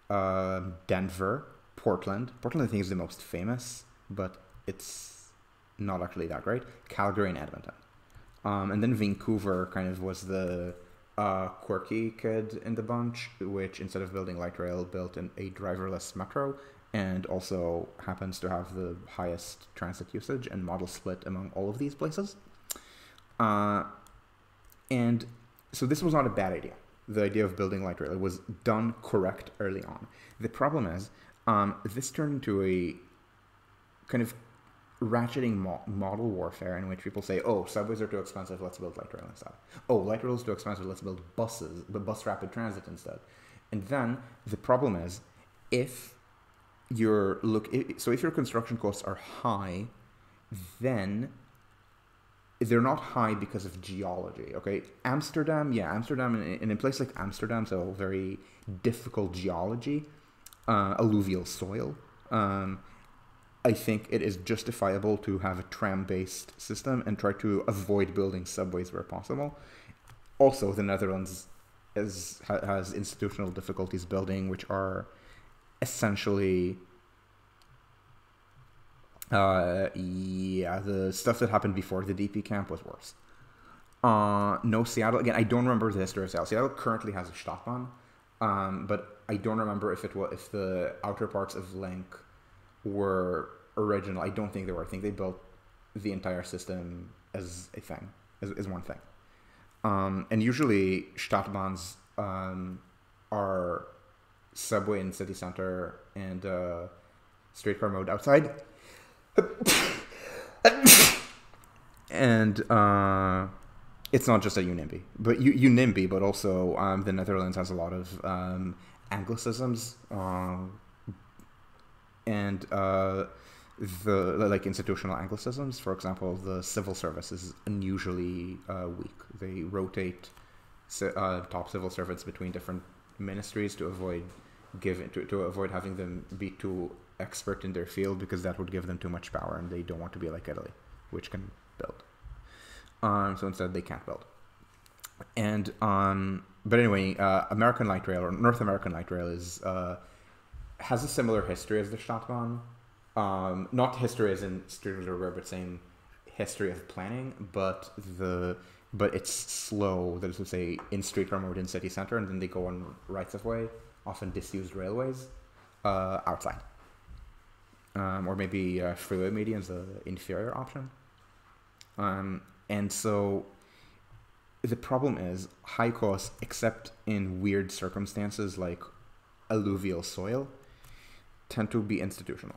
A: uh, Denver, Portland. Portland I think is the most famous, but it's not actually that great. Calgary and Edmonton, um, and then Vancouver kind of was the uh, quirky kid in the bunch, which instead of building light rail, built an, a driverless metro and also happens to have the highest transit usage and modal split among all of these places. Uh, and so this was not a bad idea. The idea of building light rail was done correct early on. The problem is um, this turned into a kind of ratcheting mo- modal warfare in which people say, "Oh, subways are too expensive. Let's build light rail instead." Oh, light rail is too expensive. Let's build buses, the bus rapid transit instead. And then the problem is, if your look so if your construction costs are high then they're not high because of geology okay? Amsterdam yeah amsterdam and in a place like amsterdam so very difficult geology uh, alluvial soil um, i think it is justifiable to have a tram based system and try to avoid building subways where possible. Also the netherlands is, has institutional difficulties building which are essentially uh, yeah, the stuff that happened before the DP camp was worse. Uh, no Seattle again. I don't remember the history of Seattle. Seattle currently has a Stadtbahn, um, but I don't remember if it was if the outer parts of Link were original. I don't think they were. I think they built the entire system as a thing, as, as one thing. Um, and usually Stadtbahns um, are subway in city center and uh, streetcar mode outside. and uh, it's not just a UNIMBY, but UNIMBY, but also um, the Netherlands has a lot of um, Anglicisms uh, and uh, the like institutional Anglicisms. For example, the civil service is unusually uh, weak. They rotate uh, top civil servants between different ministries to avoid giving to, to avoid having them be too expert in their field because that would give them too much power and they don't want to be like Italy, which can build. Um, so instead, they can't build. And um, but anyway, uh, American Light Rail or North American Light Rail is uh, has a similar history as the Stadtbahn. Um, not history as in Street River, but same history of planning, but the but it's slow. That is to say, in streetcar mode in city center, and then they go on rights of way, often disused railways, uh, outside. Um, or maybe uh, freeway median is the inferior option. Um, and so the problem is high costs, except in weird circumstances like alluvial soil, tend to be institutional.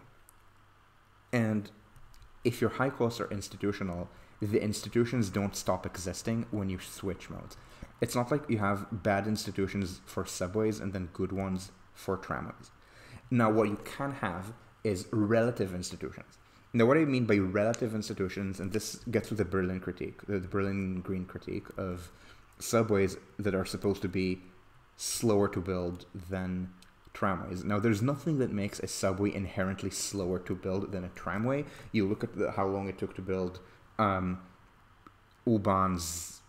A: And if your high costs are institutional, the institutions don't stop existing when you switch modes. It's not like you have bad institutions for subways and then good ones for tramways. Now, what you can have is relative institutions. Now, what I mean by relative institutions, and this gets to the Berlin critique, the Berlin Green critique of subways that are supposed to be slower to build than tramways. Now, there's nothing that makes a subway inherently slower to build than a tramway. You look at the, how long it took to build um, U-Bahn's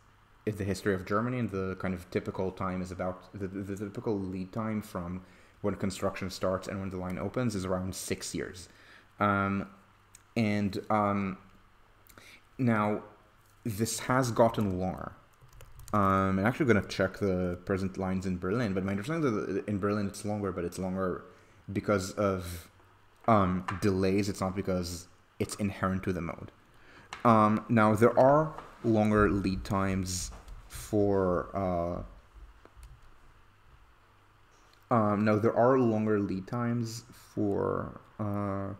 A: the history of Germany, and the kind of typical time is about the, the typical lead time from when construction starts and when the line opens is around six years. Um, and um, now this has gotten longer. Um, I'm actually going to check the present lines in Berlin, but my understanding is that in Berlin it's longer, but it's longer because of um, delays. It's not because it's inherent to the mode. Um, now there are longer lead times for. Uh, um, no, there are longer lead times for uh,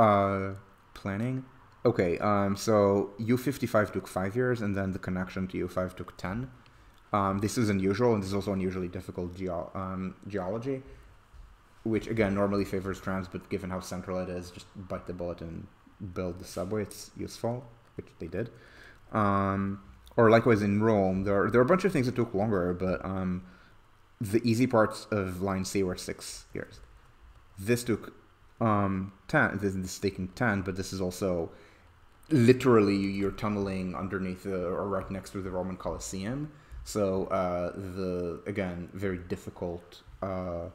A: uh, planning. Okay, um, so U55 took five years, and then the connection to U5 took 10. Um, this is unusual, and this is also unusually difficult geo um, geology, which again normally favors trams, but given how central it is, just bite the bullet and build the subway. It's useful, which they did. Um, or likewise in Rome, there are, there are a bunch of things that took longer, but um, the easy parts of line C were six years. This took um, 10, this is taking 10, but this is also literally you're tunneling underneath the, or right next to the Roman Colosseum. So uh, the again very difficult, uh,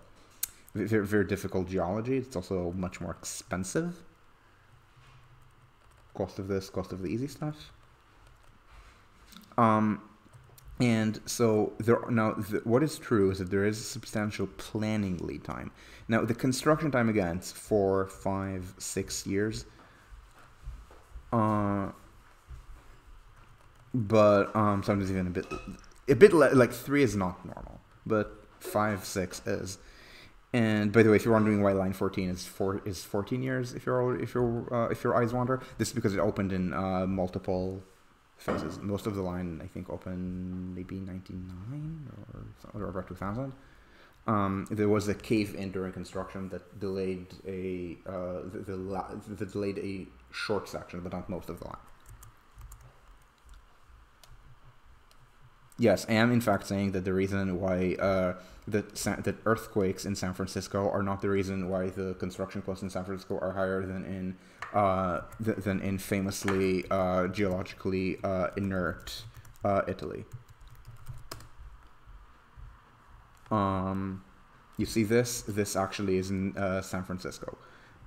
A: very, very difficult geology. It's also much more expensive. Cost of this, cost of the easy stuff. Um, and so there now the, what is true is that there is a substantial planning lead time. Now the construction time again it's four, five, six years. Uh, but um, sometimes even a bit, a bit le- like three is not normal, but five, six is. And by the way, if you're wondering why line 14 is four is 14 years, if you're if you're uh, if your eyes wander, this is because it opened in uh, multiple Most of the line, I think, opened maybe 99 or, or about 2000. Um, there was a cave in during construction that delayed a uh, the, the, the, delayed a short section, but not most of the line. Yes, I am in fact saying that the reason why uh, that that earthquakes in San Francisco are not the reason why the construction costs in San Francisco are higher than in uh, th- than in famously uh, geologically uh, inert uh, Italy. Um, you see this? This actually is in uh, San Francisco.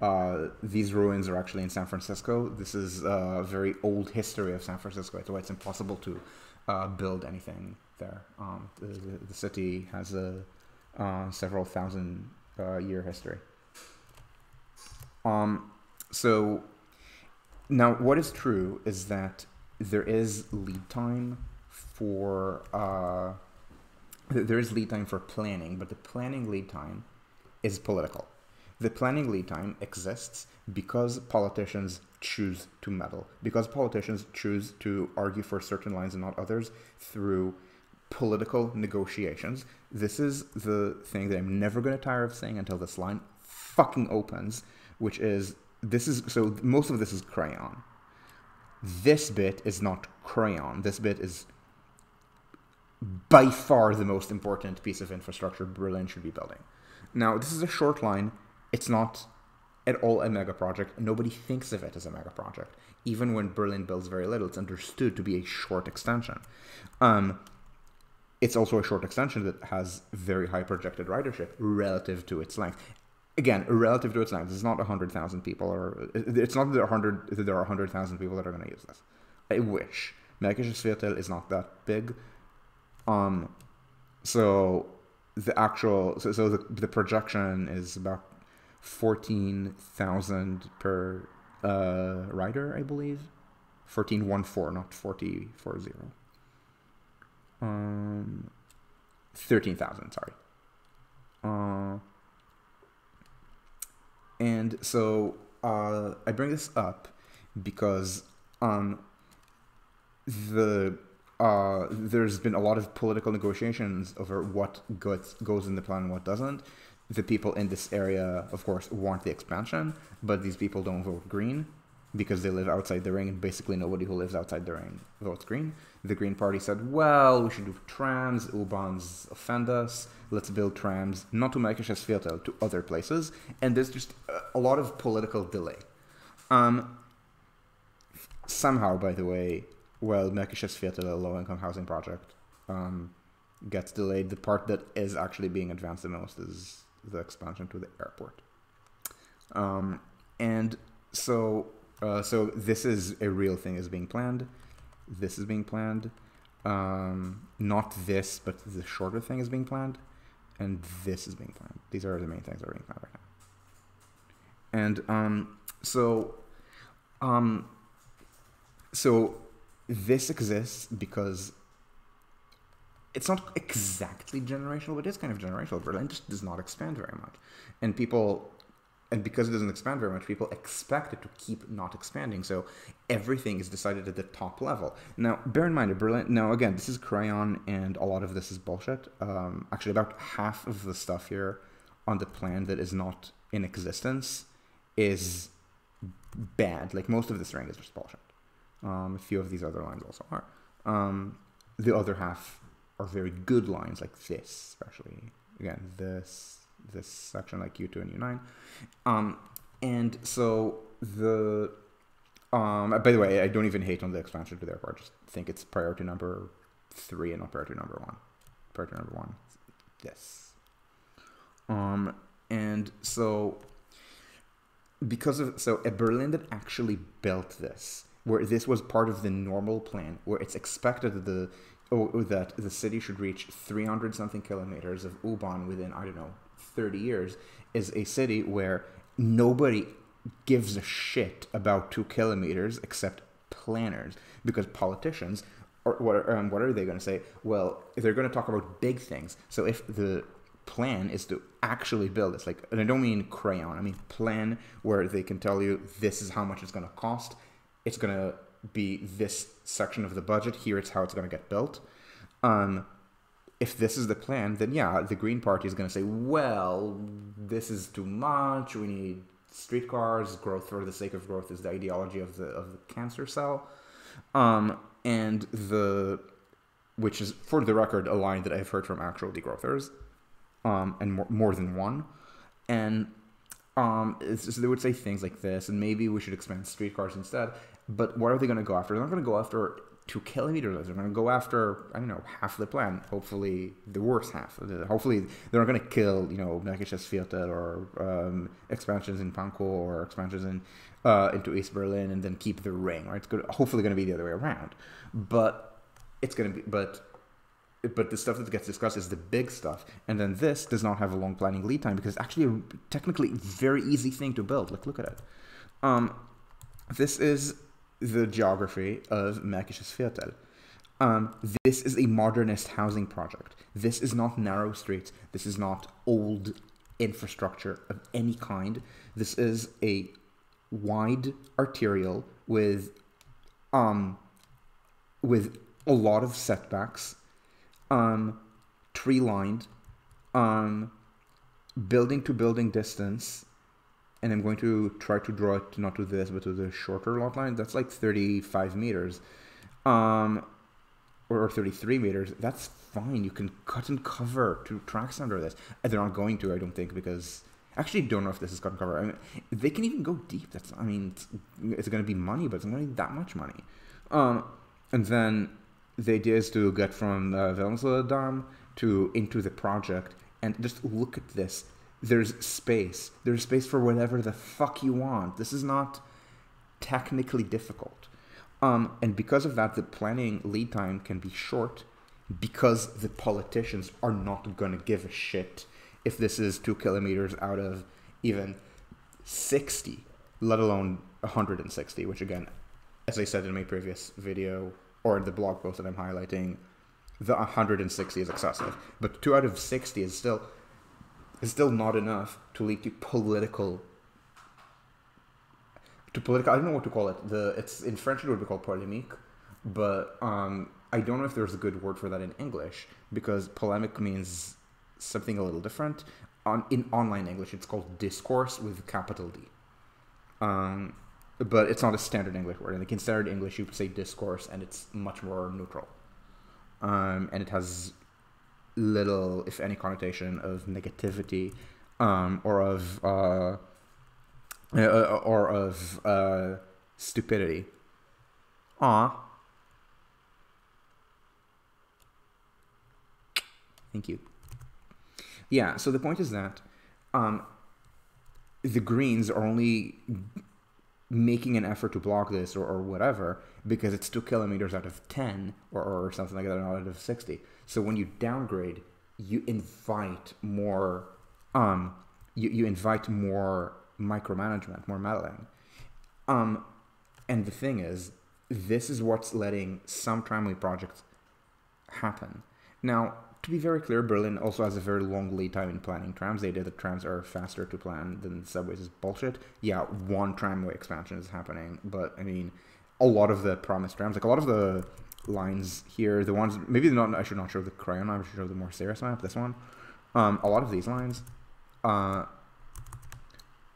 A: Uh, these ruins are actually in San Francisco. This is a very old history of San Francisco. It's why it's impossible to build anything there. Um, the, the, city has a several thousand year history. Um, so now, what is true is that there is lead time for uh, there is lead time for planning, but the planning lead time is political. The planning lead time exists because politicians choose to meddle, because politicians choose to argue for certain lines and not others through political negotiations. This is the thing that I'm never going to tire of saying until this line fucking opens, which is this is so most of this is crayon. This bit is not crayon. This bit is by far the most important piece of infrastructure Berlin should be building. Now, this is a short line. It's not at all a mega project. Nobody thinks of it as a mega project. Even when Berlin builds very little, it's understood to be a short extension. Um, it's also a short extension that has very high projected ridership relative to its length again, relative to its length, it's not 100,000 people, or it's not that there are 100, that there are 100,000 people that are going to use this. I wish. Märkisches Viertel is not that big. Um, so the actual, so, so the, the projection is about 14,000 per uh, rider, I believe. 1414, not 4040. Um, 13,000, sorry. Uh, and so uh, I bring this up because um, the uh, there's been a lot of political negotiations over what goes goes in the plan and what doesn't. The people in this area, of course, want the expansion, but these people don't vote green because they live outside the ring, and basically nobody who lives outside the ring votes green. The Green Party said, well, we should do trams, U-Bahns offend us, let's build trams, not to Märkisches Viertel, to other places, and there's just a lot of political delay. Um, somehow, by the way, well, Märkisches Viertel, a low-income housing project, um, gets delayed. The part that is actually being advanced the most is the expansion to the airport. Um, and so, uh, so this is a real thing is being planned. This is being planned. Um, not this, but the shorter thing is being planned, and this is being planned. These are the main things that are being planned right now. And um, so, um, so this exists because it's not exactly generational, but it is kind of generational. Berlin just does not expand very much, and people, and because it doesn't expand very much, people expect it to keep not expanding. So everything is decided at the top level. Now, bear in mind, Berlin. Now, again, this is crayon, and a lot of this is bullshit. Um, actually, about half of the stuff here on the plan that is not in existence is bad. Like most of this rank is just bullshit. Um, a few of these other lines also are. Um, the other half are very good lines like this, especially again this this section like U2 and U9. Um, and so the um, by the way, I don't even hate on the expansion to the airport. I just think it's priority number three and not priority number one. Priority number one, this. Um, and so because of so a Berlin that actually built this, where this was part of the normal plan, where it's expected that the oh, that the city should reach 300 something kilometers of U-Bahn within I don't know 30 years, is a city where nobody gives a shit about two kilometers except planners because politicians or what um, what are they going to say? Well, they're going to talk about big things. So if the plan is to actually build this, like, and I don't mean crayon, I mean plan where they can tell you this is how much it's going to cost. It's going to be this section of the budget. Here it's how it's going to get built. Um, if this is the plan, then yeah, the Green Party is going to say, well, this is too much. We need streetcars. Growth for the sake of growth is the ideology of the of the cancer cell. Um, and the which is for the record a line that I've heard from actual degrowthers, um, and more, more than one, and um, they would say things like this, and maybe we should expand streetcars instead. But what are they going to go after? They're not going to go after two kilometers. They're going to go after I don't know half the plan. Hopefully the worst half. Hopefully they're not going to kill you know Märkisches Viertel or um, expansions in Pankow or expansions in uh, into East Berlin and then keep the ring. Right? It's good. Hopefully going to be the other way around. But it's going to be but. But the stuff that gets discussed is the big stuff, and then this does not have a long planning lead time because it's actually a technically very easy thing to build. Like, look at it. Um, this is the geography of Märkisches Viertel. Um, this is a modernist housing project. This is not narrow streets. This is not old infrastructure of any kind. This is a wide arterial with um with a lot of setbacks, um, tree lined, um, building to building distance, and I'm going to try to draw it not to this but to the shorter lot line. That's like 35 meters, um, or 33 meters. That's fine. You can cut and cover two tracks under this. And they're not going to, I don't think, because actually don't know if this is cut and cover. I mean, they can even go deep. That's I mean, it's, it's going to be money, but it's not going to be that much money. Um, and then the idea is to get from uh, Dam to into the project and just look at this there's space. There's space for whatever the fuck you want. This is not technically difficult. Um, and because of that, the planning lead time can be short because the politicians are not going to give a shit if this is two kilometers out of even 60, let alone 160, which again, as I said in my previous video or the blog post that I'm highlighting, the 160 is excessive. But two out of 60 is still is still not enough to lead to political to political I don't know what to call it. The it's in French it would be called polemique, but um, I don't know if there's a good word for that in English because polemic means something a little different. On in online English, it's called discourse with capital D. Um, but it's not a standard English word. And like in standard English, you would say discourse, and it's much more neutral. Um, and it has little, if any, connotation of negativity um, or of uh, uh or of uh, stupidity. Ah. Thank you. Yeah. So the point is that um, the Greens are only making an effort to block this or, or whatever because it's two kilometers out of 10 or, or something like that not out of 60 so when you downgrade, you invite more, um, you, you invite more micromanagement, more meddling. Um, and the thing is, this is what's letting some tramway projects happen. Now, to be very clear, Berlin also has a very long lead time in planning trams. They did that trams are faster to plan than subways is bullshit. Yeah, one tramway expansion is happening, but I mean, a lot of the promised trams, like a lot of the lines here, the ones maybe not. I should not show the crayon. I should show the more serious map. This one, um, a lot of these lines, uh,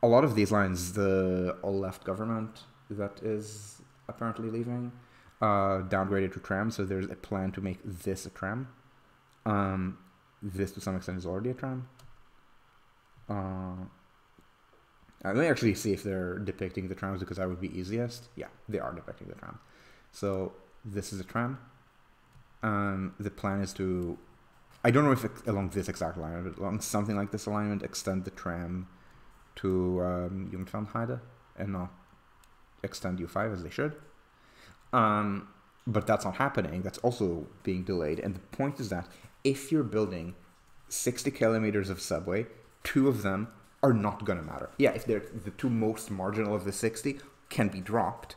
A: a lot of these lines, the all left government that is apparently leaving, uh, downgraded to tram. So there's a plan to make this a tram. Um, this to some extent is already a tram. Uh, let me actually see if they're depicting the trams because that would be easiest. Yeah, they are depicting the tram. So this is a tram. Um, the plan is to, I don't know if along this exact alignment, but along something like this alignment, extend the tram to um, Jungfernheide and not extend U5 as they should. Um, but that's not happening. That's also being delayed. And the point is that if you're building 60 kilometers of subway, two of them are not going to matter. Yeah, if they're the two most marginal of the 60 can be dropped,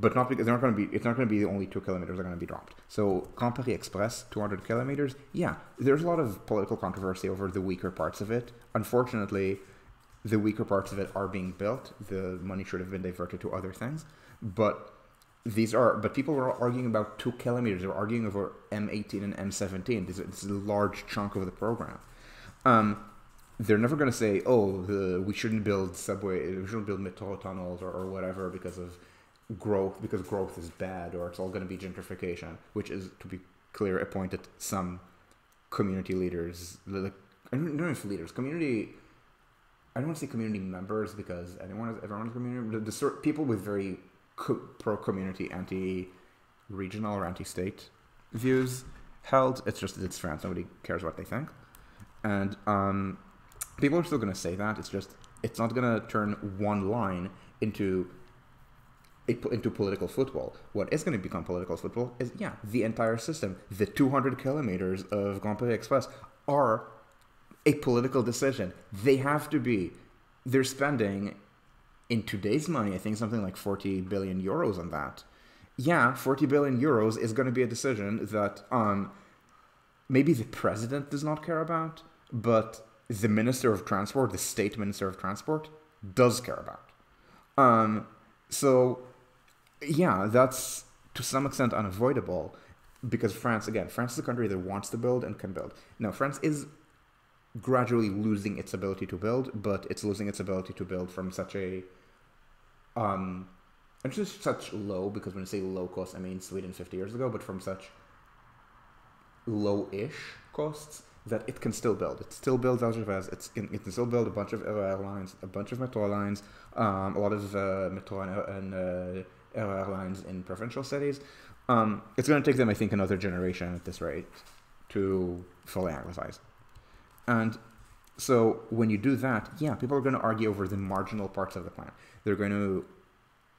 A: but not because they're not going to be, it's not going to be the only two kilometers that are going to be dropped. So Grand Paris Express, 200 kilometers, yeah, there's a lot of political controversy over the weaker parts of it. Unfortunately, the weaker parts of it are being built. The money should have been diverted to other things. But these are, but people are arguing about two kilometers. They're arguing over M18 and M17. This, this is a large chunk of the program. Um, they're never going to say, "Oh, the, we shouldn't build subway, we shouldn't build metro tunnels or, or whatever because of growth, because growth is bad, or it's all going to be gentrification." Which is, to be clear, a point that some community leaders, the, I don't know if leaders, community. I don't want to say community members because anyone is everyone is community. The, the sort people with very co- pro community, anti regional or anti state views held. It's just it's France. Nobody cares what they think, and um, people are still going to say that. It's just it's not going to turn one line into into political football. What is going to become political football is yeah the entire system. The 200 kilometers of Grand Paris Express are a political decision. They have to be. They're spending in today's money, I think something like 40 billion euros on that. Yeah, 40 billion euros is going to be a decision that um, maybe the president does not care about, but the Minister of Transport, the State Minister of Transport, does care about. Um, so, yeah, that's to some extent unavoidable because France, again, France is a country that wants to build and can build. Now, France is gradually losing its ability to build, but it's losing its ability to build from such a um, and just such low because when I say low cost, I mean Sweden 50 years ago, but from such low-ish costs that it can still build. It still builds LGVs. It's it can still build a bunch of airlines, a bunch of metro lines, um, a lot of uh, metro and, and uh, airlines in provincial cities. Um, it's going to take them, I think, another generation at this rate to fully anglicize. And so when you do that, yeah, people are going to argue over the marginal parts of the plan. They're going to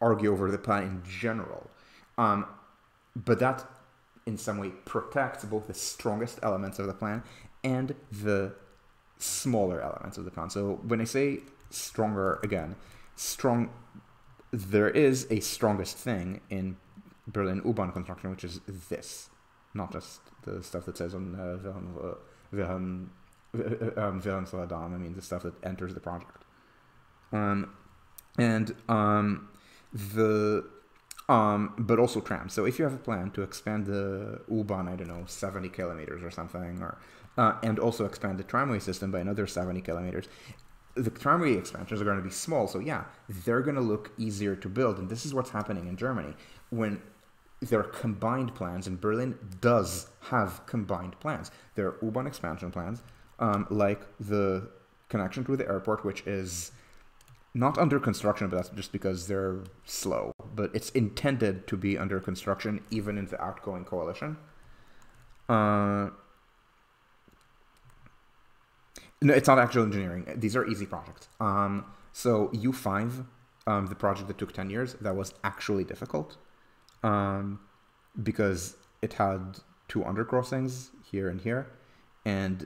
A: argue over the plan in general. Um, but that, in some way, protects both the strongest elements of the plan and the smaller elements of the plan. So when I say stronger, again, strong, there is a strongest thing in Berlin U-Bahn construction, which is this, not just the stuff that says on uh, Wilhelm, Wilhelm, um, Wilhelmsdam, I mean the stuff that enters the project. Um, and um, the um, but also trams. So if you have a plan to expand the U-Bahn, I don't know, 70 kilometers or something, or uh, and also expand the tramway system by another 70 kilometers, the tramway expansions are going to be small. So yeah, they're going to look easier to build, and this is what's happening in Germany when there are combined plans, and Berlin does have combined plans. There are U-Bahn expansion plans, um, like the connection to the airport, which is not under construction, but that's just because they're slow. But it's intended to be under construction, even in the outgoing coalition. Uh, No, it's not actual engineering. These are easy projects. Um, so U5, um, the project that took 10 years, that was actually difficult um, because it had two undercrossings here and here, and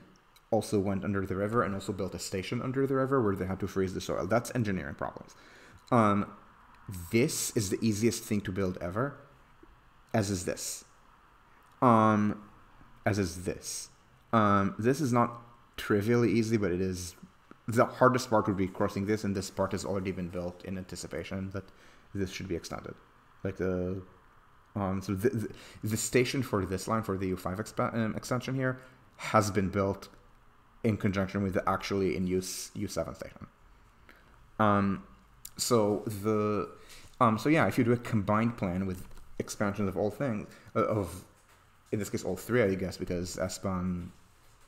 A: also went under the river and also built a station under the river where they had to freeze the soil. That's engineering problems. Um, this is the easiest thing to build ever, as is this. Um, as is this. Um, this is not trivially easy, but it is the hardest part would be crossing this, and this part has already been built in anticipation that this should be extended. Like the um, so the, the, the station for this line for the U5 exp- um, extension here has been built in conjunction with the actually in use U7 station. Um, so the um, so yeah, if you do a combined plan with expansions of all things uh, of in this case all three, I guess, because S-Bahn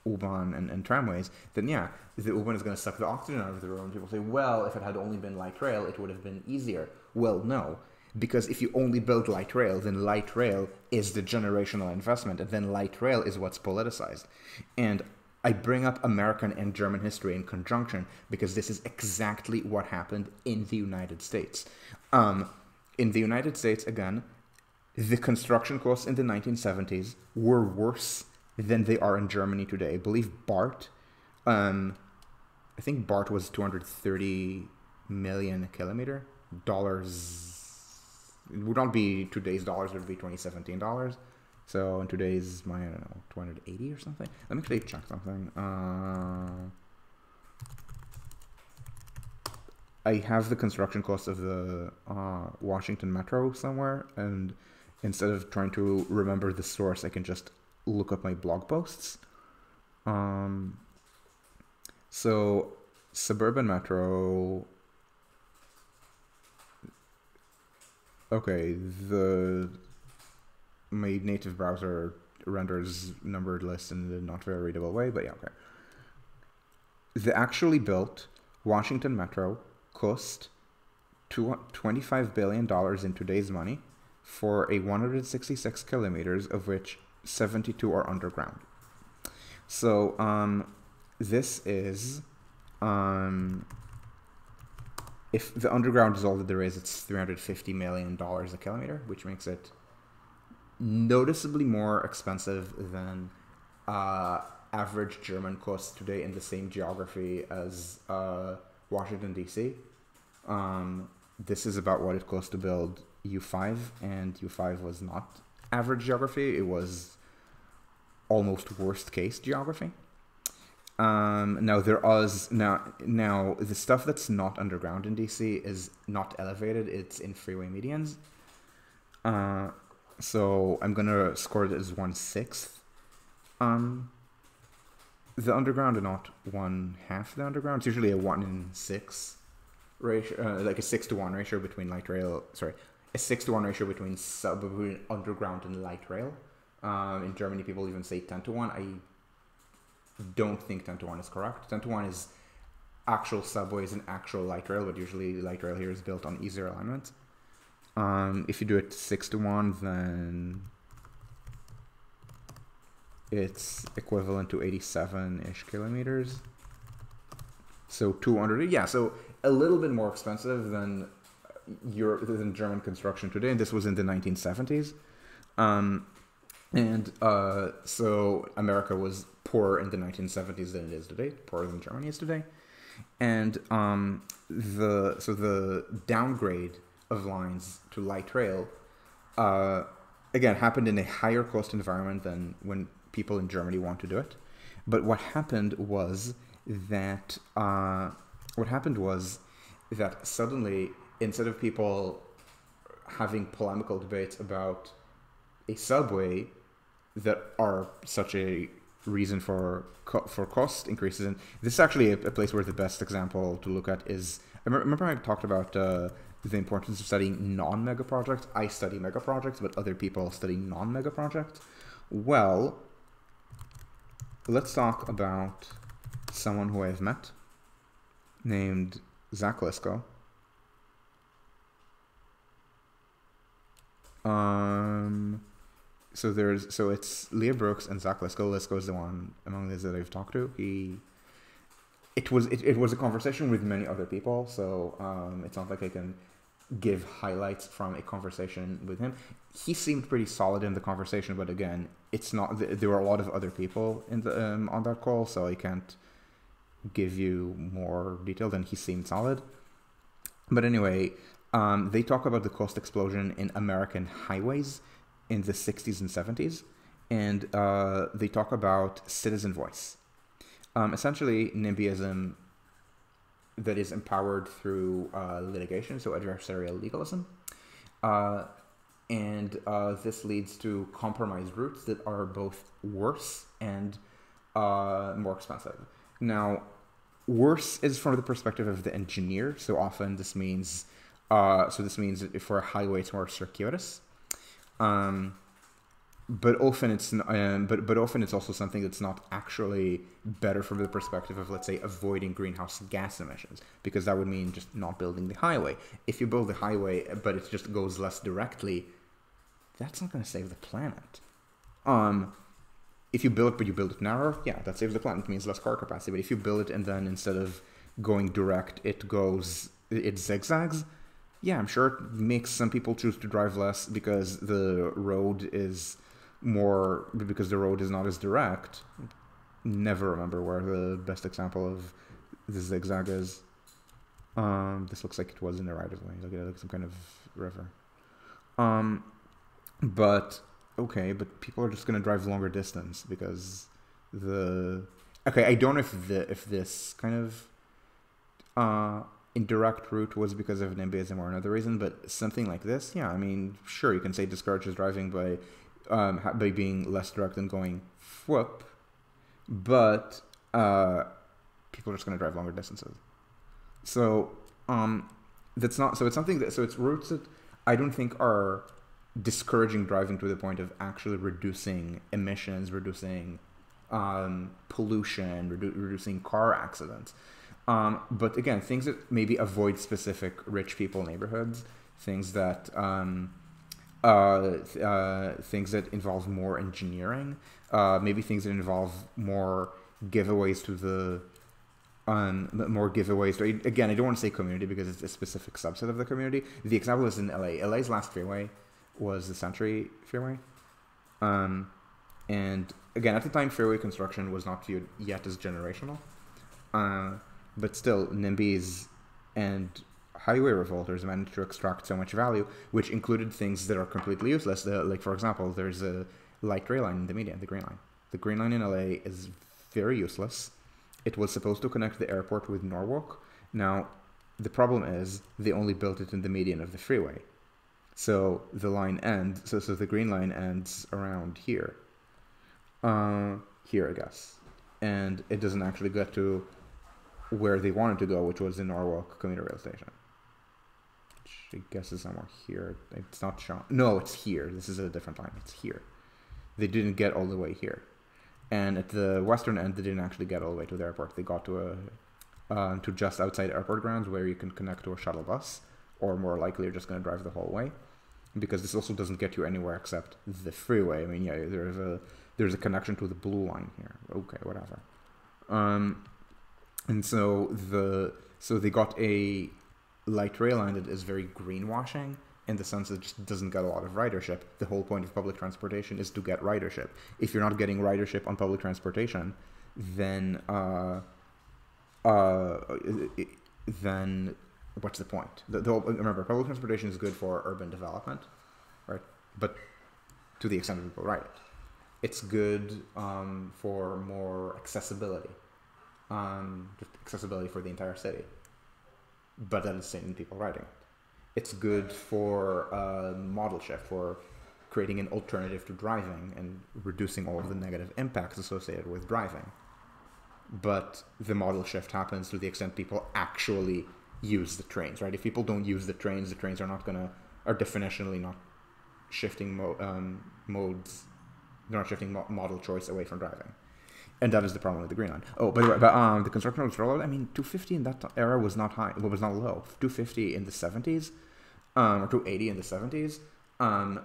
A: U-Bahn and, and tramways, then yeah, the U-Bahn is going to suck the oxygen out of the room. People say, well, if it had only been light rail, it would have been easier. Well, no, because if you only build light rail, then light rail is the generational investment, and then light rail is what's politicized. And I bring up American and German history in conjunction because this is exactly what happened in the United States. Um, in the United States, again, the construction costs in the 1970s were worse than they are in Germany today. I believe BART, um, I think BART was 230 million kilometer. Dollars, it would not be today's dollars, it would be 2017 dollars. So in today's my I don't know 280 or something. Let me actually check something. Uh, I have the construction cost of the uh, Washington Metro somewhere, and instead of trying to remember the source, I can just look up my blog posts. Um, so suburban metro. Okay, the my native browser renders numbered lists in a not very readable way, but yeah, okay. The actually built Washington Metro cost $25 billion in today's money for a 166 kilometers, of which 72 are underground. So um, this is, um, if the underground is all that there is, it's 350 million dollars a kilometer, which makes it noticeably more expensive than uh, average German costs today in the same geography as uh, Washington D.C. Um, this is about what it costs to build U5, and U5 was not average geography; it was almost worst case geography. Um, now there is now now the stuff that's not underground in DC is not elevated; it's in freeway medians. Uh, so I'm gonna score it as one sixth. Um, the underground and not one half the underground. It's usually a one in six ratio, uh, like a six to one ratio between light rail. Sorry, a six to one ratio between sub between underground and light rail. Um, in Germany, people even say 10 to 1. I don't think 10 to 1 is correct. 10 to 1 is actual subways and actual light rail, but usually light rail here is built on easier alignment. Um, if you do it 6 to 1, then it's equivalent to 87-ish kilometers. So 200, yeah, so a little bit more expensive than Europe, than German construction today, and this was in the 1970s. Um, and uh, so America was poorer in the 1970s than it is today, poorer than Germany is today. And um, the so the downgrade of lines to light rail, uh, again, happened in a higher cost environment than when people in Germany want to do it. But what happened was that uh, what happened was that suddenly, instead of people having polemical debates about a subway that are such a reason for co- for cost increases. And this is actually a, a, place where the best example to look at is. I remember I talked about uh, the importance of studying non-mega projects. I study mega projects, but other people study non-mega projects. Well, let's talk about someone who I've met named Zach Liscow. Um, so there's so it's Leah Brooks and Zach Liscow. Liscow is the one among these that I've talked to. He it was it, it was a conversation with many other people, so um, it's not like I can give highlights from a conversation with him. He seemed pretty solid in the conversation, but again, it's not. There were a lot of other people in the um, on that call, so I can't give you more detail than he seemed solid. But anyway, um, they talk about the cost explosion in American highways in the 60s and 70s, and uh, they talk about citizen voice. Um, essentially, NIMBYism that is empowered through uh, litigation, so adversarial legalism. Uh, and uh, this leads to compromise routes that are both worse and uh, more expensive. Now, worse is from the perspective of the engineer. So often this means, uh, so this means for a highway it's more circuitous. Um, but often it's um, but but often it's also something that's not actually better from the perspective of let's say avoiding greenhouse gas emissions because that would mean just not building the highway. If you build the highway but it just goes less directly, that's not going to save the planet. Um, if you build it but you build it narrower, yeah, that saves the planet. It means less car capacity. But if you build it and then instead of going direct, it goes it zigzags. Yeah, I'm sure it makes some people choose to drive less because the road is more because the road is not as direct. Never remember where the best example of the zigzag is. Um, this looks like it was in the right of way. Look at it, like some kind of river. Um, but okay, but people are just gonna drive longer distance because the okay. I don't know if the if this kind of uh indirect route was because of NIMBYism or another reason, but something like this, yeah. I mean, sure, you can say discourages driving by um, by being less direct and going whoop, but uh, people are just going to drive longer distances. So um, that's not so. It's something that so it's routes that I don't think are discouraging driving to the point of actually reducing emissions, reducing um, pollution, redu- reducing car accidents. Um, but again, things that maybe avoid specific rich people neighborhoods, things that um, uh, uh, things that involve more engineering, uh, maybe things that involve more giveaways to the um, more giveaways. Again, I don't want to say community because it's a specific subset of the community. The example is in LA. LA's last freeway was the Century Freeway. Um, and again, at the time, freeway construction was not viewed yet as generational. Uh, but still, NIMBYs and highway revolters managed to extract so much value, which included things that are completely useless. The, like, for example, there's a light rail line in the median, the Green Line. The Green Line in LA is very useless. It was supposed to connect the airport with Norwalk. Now, the problem is they only built it in the median of the freeway. So the line ends, so, so the green line ends around here. Uh, here, I guess. And it doesn't actually get to where they wanted to go, which was the Norwalk commuter rail station. Which I guess is somewhere here. It's not shown. No, it's here. This is a different line. It's here. They didn't get all the way here. And at the western end, they didn't actually get all the way to the airport. They got to a uh, to just outside airport grounds where you can connect to a shuttle bus, or more likely, you're just going to drive the whole way. Because this also doesn't get you anywhere except the freeway. I mean, yeah, there's a there's a connection to the blue line here. Okay, whatever. Um, and so the so they got a light rail line that is very greenwashing in the sense that it just doesn't get a lot of ridership. The whole point of public transportation is to get ridership. If you're not getting ridership on public transportation, then uh, uh, then what's the point? The, the whole, remember, public transportation is good for urban development, right? But to the extent that people ride it, it's good um, for more accessibility, um, just accessibility for the entire city but then it's same people writing it. It's good for a modal shift, for creating an alternative to driving and reducing all of the negative impacts associated with driving. But the modal shift happens to the extent people actually use the trains, right? If people don't use the trains, the trains are not gonna are definitionally not shifting mo- um, modes. They're not shifting mo- modal choice away from driving and that is the problem with the Green Line. Oh, by the way, but um, the construction was railroad. I mean, 250 in that era was not high. Well, was not low. 250 in the 70s, um, or 280 in the 70s. Um,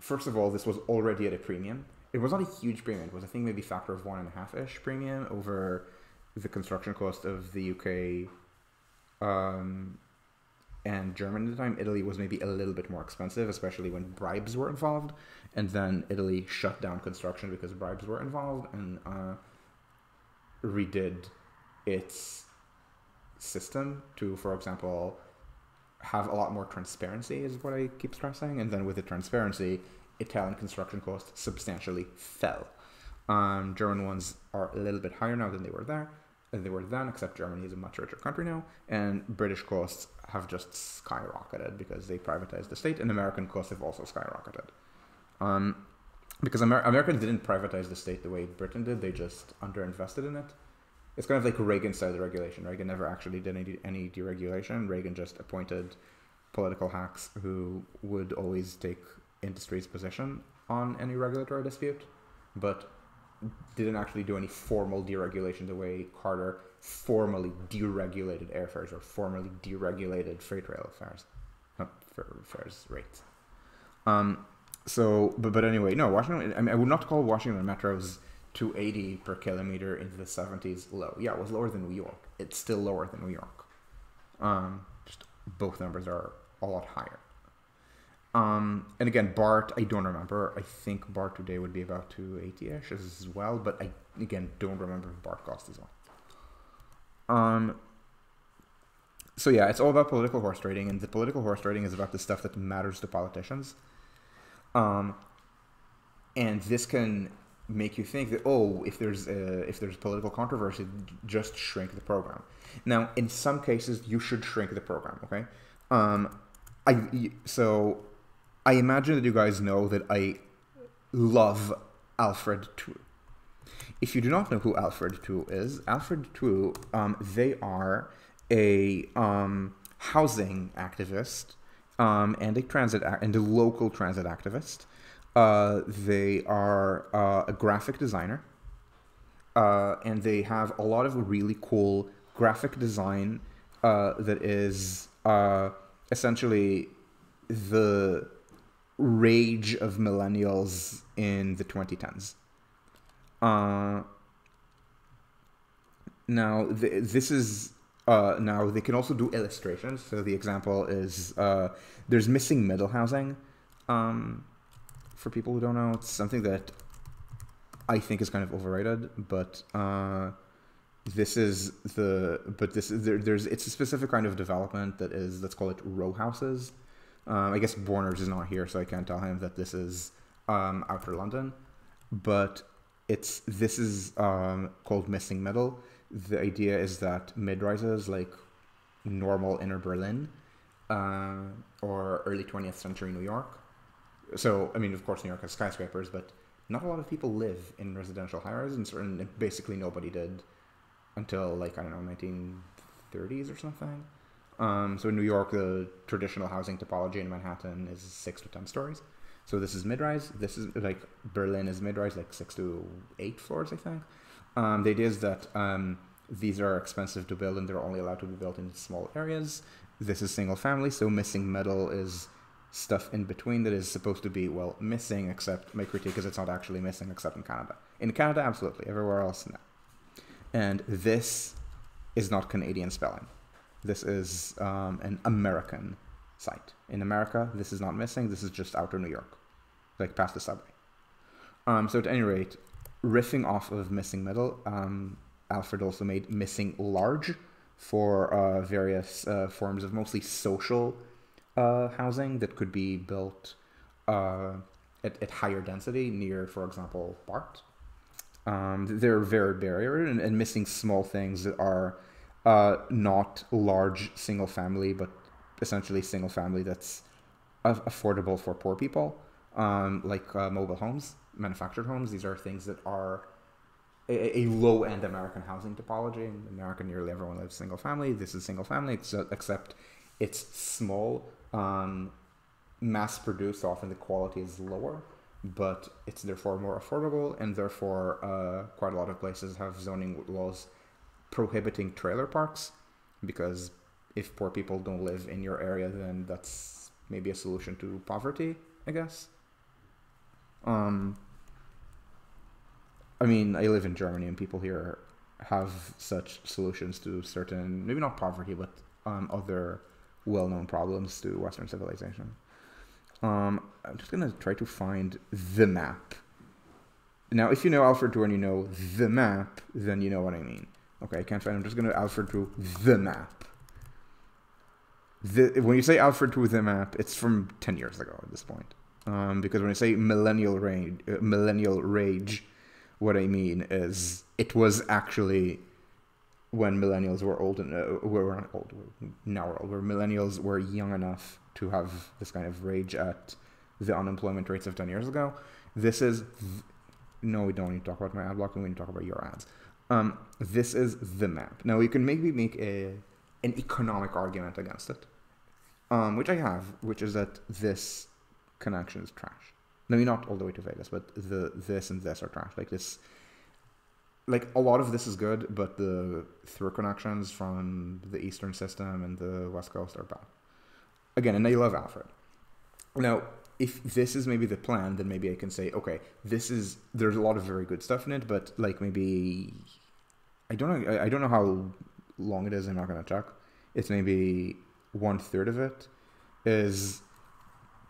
A: first of all, this was already at a premium. It was not a huge premium. It was, I think, maybe factor of one and a half ish premium over the construction cost of the UK um, and German at the time, Italy was maybe a little bit more expensive, especially when bribes were involved. And then Italy shut down construction because bribes were involved and uh, redid its system to, for example, have a lot more transparency, is what I keep stressing. And then with the transparency, Italian construction costs substantially fell. Um, German ones are a little bit higher now than they were there they were then, except Germany is a much richer country now, and British costs have just skyrocketed because they privatized the state, and American costs have also skyrocketed. Um, because Amer- America didn't privatize the state the way Britain did; they just underinvested in it. It's kind of like Reagan style regulation. Reagan never actually did any, any deregulation. Reagan just appointed political hacks who would always take industry's position on any regulatory dispute, but didn't actually do any formal deregulation the way Carter formally deregulated airfares or formally deregulated freight rail fares, fares rates. Um, so, but, but anyway, no, Washington, I mean, I would not call Washington Metro's 280 per kilometer into the 70s low. Yeah, it was lower than New York. It's still lower than New York. Um, just both numbers are a lot higher. Um, and again, BART, I don't remember. I think BART today would be about 280-ish as well, but I, again, don't remember if BART cost as well. Um, so yeah, it's all about political horse trading, and the political horse trading is about the stuff that matters to politicians. Um, and this can make you think that oh, if there's a, if there's political controversy, just shrink the program. Now, in some cases, you should shrink the program. Okay, um, I so I imagine that you guys know that I love Alfred Twu. If you do not know who Alfred Twu is, Alfred Twu, um, they are a um, housing activist um, and a transit and a local transit activist. Uh, they are uh, a graphic designer, uh, and they have a lot of really cool graphic design uh, that is uh, essentially the rage of millennials in the 2010s. Uh, now, th- this is uh, now they can also do illustrations. So the example is uh, there's missing middle housing. Um, for people who don't know, it's something that I think is kind of overrated, but uh, this is the but this is there, there's it's a specific kind of development that is let's call it row houses um, I guess Borners is not here, so I can't tell him that this is um, Outer London. But it's this is um, called missing middle. The idea is that mid rises like normal inner Berlin uh, or early 20th century New York. So I mean, of course, New York has skyscrapers, but not a lot of people live in residential high rises, and basically nobody did until like I don't know 1930s or something. Um, so in New York, the traditional housing typology in Manhattan is six to ten stories. So this is mid-rise. This is like Berlin is mid-rise, like six to eight floors, I think. Um, the idea is that um, these are expensive to build and they're only allowed to be built in small areas. This is single family, so missing middle is stuff in between that is supposed to be well missing. Except my critique is it's not actually missing, except in Canada. In Canada, absolutely. Everywhere else, no. And this is not Canadian spelling. This is um, an American site. In America, this is not missing. This is just outer New York, like past the subway. Um, so at any rate, riffing off of Missing Middle, um, Alfred also made Missing Large for uh, various uh, forms of mostly social uh, housing that could be built uh, at, at, higher density near, for example, BART. Um, they're very barrier and, and missing small things that are uh, not large single family, but essentially single family that's affordable for poor people, um, like uh, mobile homes, manufactured homes. These are things that are a, a low end American housing typology. In America, nearly everyone lives single family. This is single family, except it's small, um, mass produced. Often the quality is lower, but it's therefore more affordable, and therefore uh, quite a lot of places have zoning laws prohibiting trailer parks because if poor people don't live in your area, then that's maybe a solution to poverty, I guess. Um, I mean, I live in Germany and people here have such solutions to certain, maybe not poverty, but um, other well-known problems to Western civilization. Um, I'm just gonna try to find the map. Now, if you know Alfred and you know the map, then you know what I mean. Okay, I can't find. I'm just gonna Alfred to the map. The, when you say Alfred to the map, it's from ten years ago at this point. Um, because when I say millennial rage, uh, millennial rage, what I mean is it was actually when millennials were old and uh, were old, now we're old, where millennials were young enough to have this kind of rage at the unemployment rates of 10 years ago. This is, th- no, we don't need to talk about my ad block, we need to talk about your ads. Um, this is the map. Now, you can maybe make a, an economic argument against it, um, which I have, which is that this connection is trash. Maybe not all the way to Vegas, but the this and this are trash. Like this like a lot of this is good, but the through connections from the Eastern system and the West Coast are bad. Again, and I love Alfred. Now, if this is maybe the plan, then maybe I can say, okay, this is there's a lot of very good stuff in it, but like maybe I don't know I, don't know how long it is. I'm not gonna check. It's maybe one third of it is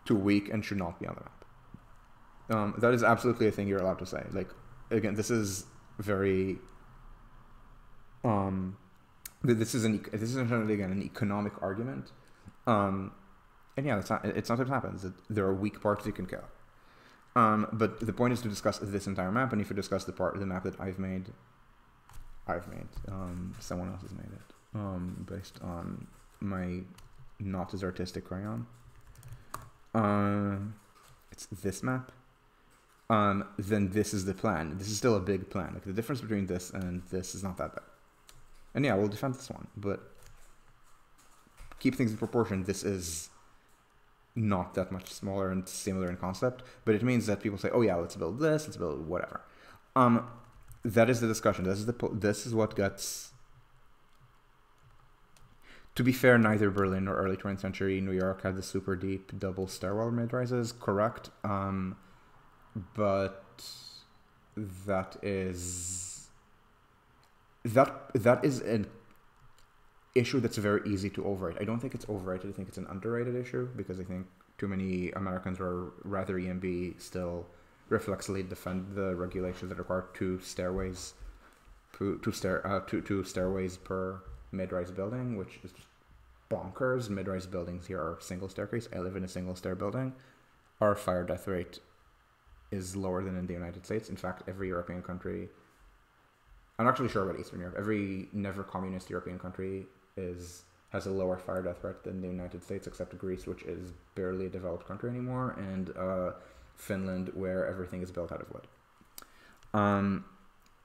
A: too weak and should not be on the map. Um, that is absolutely a thing you're allowed to say. Like again, this is very um this is an this is essentially again an economic argument um and yeah that's not it sometimes happens That there are weak parts you can kill um but the point is to discuss this entire map and if you discuss the part of the map that i've made i've made um someone else has made it um based on my not as artistic crayon uh it's this map um, then this is the plan. This is still a big plan. Like the difference between this and this is not that bad. And yeah, we'll defend this one, but keep things in proportion. This is not that much smaller and similar in concept, but it means that people say, "Oh yeah, let's build this, let's build whatever." Um, that is the discussion. This is the this is what gets. To be fair, neither Berlin or early 20th century New York had the super deep double stairwell mid rises. Correct. Um, but that is that that is an issue that's very easy to overrate. I don't think it's overrated. I think it's an underrated issue because I think too many Americans or rather EMB still reflexively defend the regulations that require two stairways, two, stair, uh, two, two stairways per mid-rise building, which is bonkers. Mid-rise buildings here are single staircase. I live in a single stair building. Our fire death rate is lower than in the United States. In fact, every European country, I'm actually sure about Eastern Europe, every never communist European country is has a lower fire death rate than the United States, except Greece, which is barely a developed country anymore, and uh, Finland, where everything is built out of wood. Um,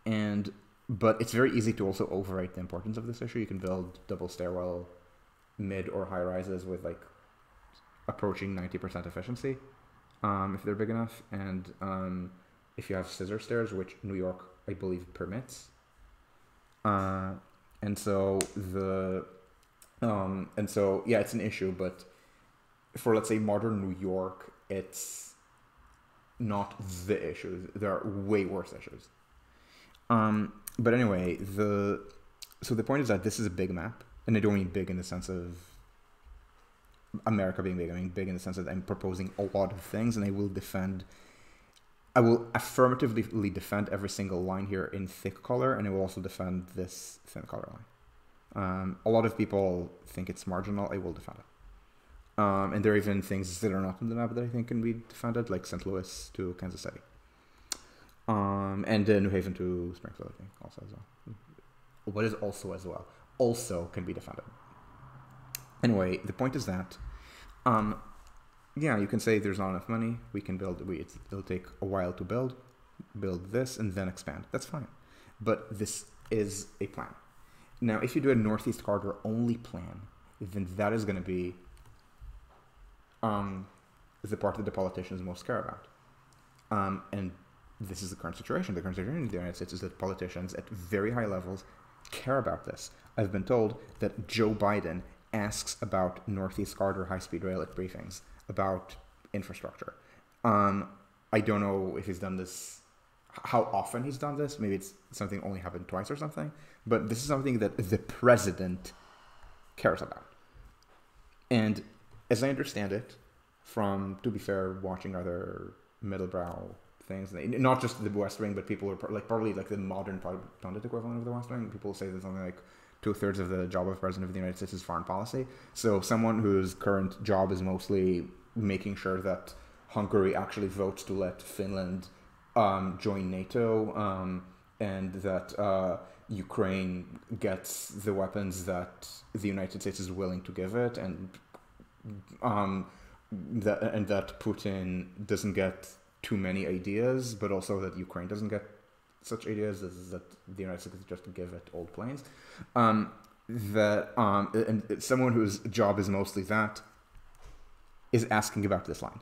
A: and but it's very easy to also overrate the importance of this issue. You can build double stairwell, mid or high rises with like approaching ninety percent efficiency um, if they're big enough, and um, if you have scissor stairs, which New York, I believe, permits. Uh, and so the, um, and so yeah, it's an issue, but for let's say modern New York, it's not the issues. There are way worse issues. Um, but anyway, the so the point is that this is a big map, and I don't mean big in the sense of America being big. I mean, big in the sense that I'm proposing a lot of things, and I will defend. I will affirmatively defend every single line here in thick color, and I will also defend this thin color line. Um, a lot of people think it's marginal. I will defend it. Um, and there are even things that are not in the map that I think can be defended, like St. Louis to Kansas City. Um, and uh, New Haven to Springfield, I think, also as well. What is also as well? Also can be defended. Anyway, the point is that, um, yeah, you can say there's not enough money. We can build. We it'll take a while to build, build this and then expand. That's fine, but this is a plan. Now, if you do a northeast corridor only plan, then that is going to be um, the part that the politicians most care about. Um, and this is the current situation. The current situation in the United States is that politicians at very high levels care about this. I've been told that Joe Biden asks about Northeast Corridor high speed rail at briefings about infrastructure. Um, I don't know if he's done this how often he's done this. Maybe it's something only happened twice or something. But this is something that the president cares about. And as I understand it, from to be fair, watching other middlebrow things, not just the West Wing, but people are like probably like the modern pundit equivalent of the West Wing. People say that something like two thirds of the job of president of the United States is foreign policy. So someone whose current job is mostly making sure that Hungary actually votes to let Finland um, join NATO um, and that uh, Ukraine gets the weapons that the United States is willing to give it, and um, that and that Putin doesn't get too many ideas, but also that Ukraine doesn't get such ideas as that the United States just give it old planes. Um, that um, and someone whose job is mostly that is asking about this line,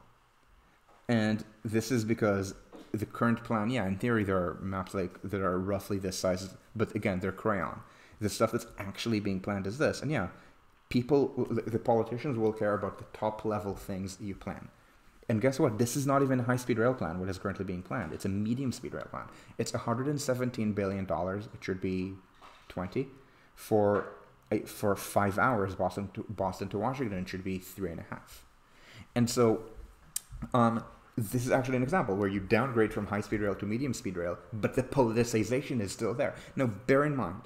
A: and this is because the current plan, yeah, in theory there are maps like that are roughly this size, but again they're crayon. The stuff that's actually being planned is this, and yeah, people, the politicians will care about the top level things you plan. And guess what? This is not even a high speed rail plan, what is currently being planned. It's a medium speed rail plan. It's $117 billion, it should be 20, for for five hours, Boston to, Boston to Washington should be three and a half. And so, um, this is actually an example where you downgrade from high speed rail to medium speed rail, but the politicization is still there. Now, bear in mind,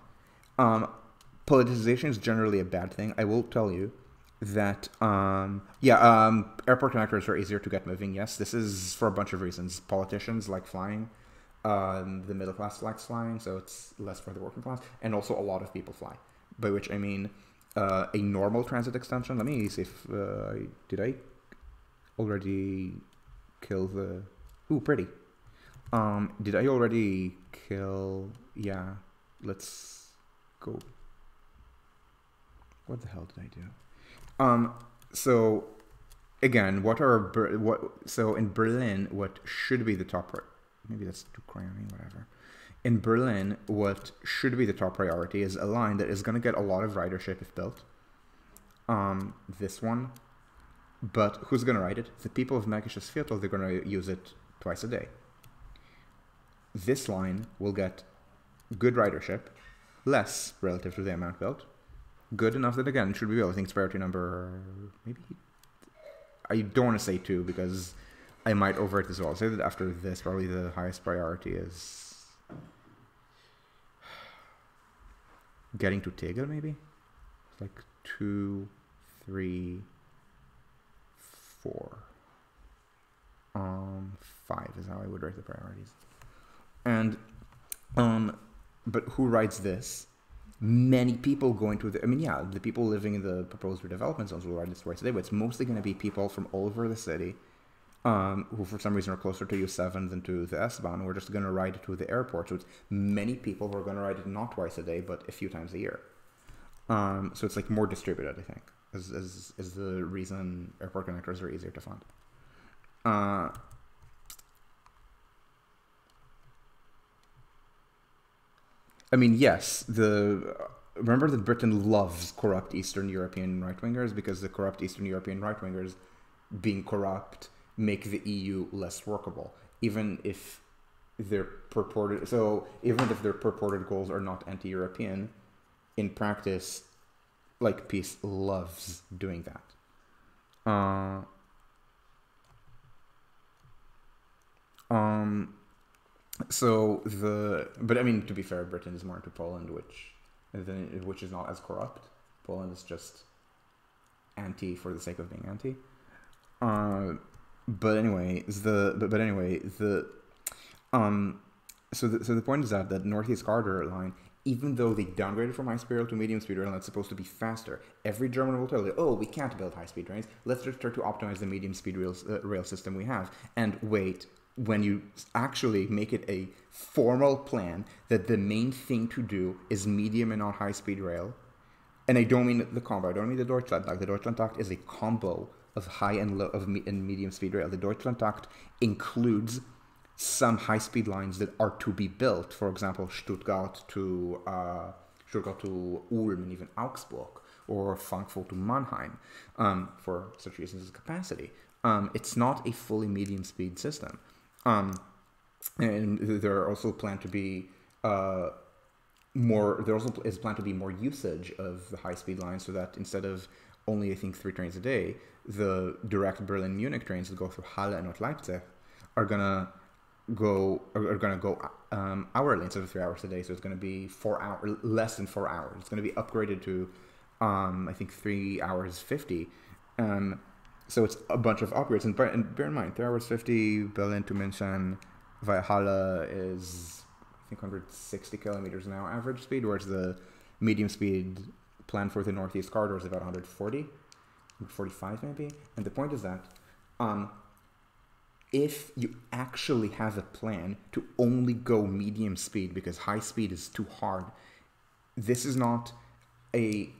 A: um, politicization is generally a bad thing. I will tell you that um, yeah, um, airport connectors are easier to get moving. Yes, this is for a bunch of reasons. Politicians like flying. Um, the middle class likes flying, so it's less for the working class, and also a lot of people fly. By which I mean uh, a normal transit extension. Let me see if uh, did I already kill the. Ooh, pretty. Um, did I already kill? Yeah, let's go. What the hell did I do? Um, so again, what are what? So in Berlin, what should be the top? Maybe that's too cramming. Whatever. In Berlin, what should be the top priority is a line that is going to get a lot of ridership if built. Um, this one, but who's going to ride it? The people of Märkisches Viertel. They're going to use it twice a day. This line will get good ridership, less relative to the amount built, good enough that again should be. I think it's priority number maybe. I don't want to say two because I might overt as well. I'll say that after this, probably the highest priority is getting to Tegel, maybe like two, three, four, um, five is how I would rate the priorities. And um, but who writes this? Many people going to the, I mean, yeah, the people living in the proposed redevelopment zones will ride this twice today, but it's mostly going to be people from all over the city um, who, for some reason, are closer to U7 than to the S-Bahn. We're just going to ride it to the airport. So it's many people who are going to ride it not twice a day, but a few times a year. Um, so it's like more distributed, I think, is, is, is the reason airport connectors are easier to find. Uh, I mean, yes, the remember that Britain loves corrupt Eastern European right wingers because the corrupt Eastern European right wingers, being corrupt, make the EU less workable, even if their purported so even if their purported goals are not anti-European, in practice, like PiS loves doing that. Uh, um, so the but I mean to be fair, Britain is more into Poland, which which is not as corrupt. Poland is just anti for the sake of being anti. Uh, but anyway, the but, but anyway the um so the, so the point is that that Northeast Corridor line, even though they downgraded from high speed rail to medium speed rail, that's supposed to be faster, every German will tell you, oh, we can't build high speed trains. Let's just try to optimize the medium speed rail, uh, rail system we have. And wait, when you actually make it a formal plan that the main thing to do is medium and not high speed rail, and I don't mean the combo, I don't mean the Deutschlandtakt. The Deutschlandtakt is a combo of high and low of me- and medium speed rail. The Deutschlandtakt includes some high speed lines that are to be built. For example, Stuttgart to uh, Stuttgart to Ulm and even Augsburg, or Frankfurt to Mannheim, um, for such reasons as capacity. Um, it's not a fully medium speed system. Um, and there are also planned to be uh, more. There also is planned to be more usage of the high speed line, so that instead of only I think three trains a day, the direct Berlin Munich trains that go through Halle and not Leipzig are gonna go are, gonna go um, hourly instead of three hours a day. So it's gonna be four hours less than four hours. It's gonna be upgraded to um, I think three hours fifty. Um, so it's a bunch of upgrades. And bear, and bear in mind, three hours fifty Berlin to München via is I think 160 kilometers an hour average speed, whereas the medium speed plan for the Northeast Corridor is about 140, 45 maybe. And the point is that um, if you actually have a plan to only go medium speed because high speed is too hard, this is not a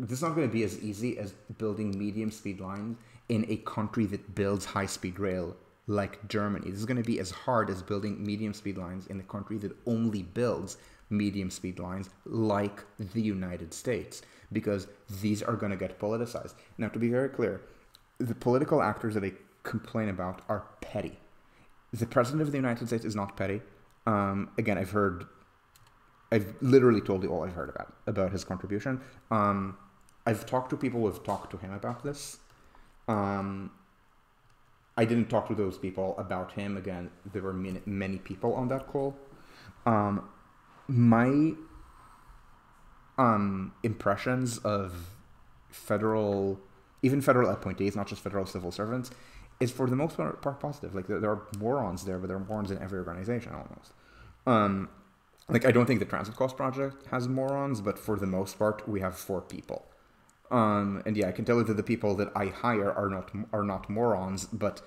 A: this is not going to be as easy as building medium speed lines in a country that builds high speed rail like Germany. This is going to be as hard as building medium speed lines in a country that only builds medium speed lines like the United States because these are going to get politicized. Now, to be very clear, the political actors that they complain about are petty. The president of the United States is not petty. Um, again, I've heard, I've literally told you all I've heard about about his contribution. Um, I've talked to people who have talked to him about this. Um, I didn't talk to those people about him. Again, there were many, many people on that call. Um, my um, impressions of federal, even federal appointees, not just federal civil servants, is for the most part, positive. Like there, there, are morons there, but there are morons in every organization almost. Um, like I don't think the Transit Cost Project has morons, but for the most part, we have four people. Um, and yeah, I can tell you that the people that I hire are not are not morons, but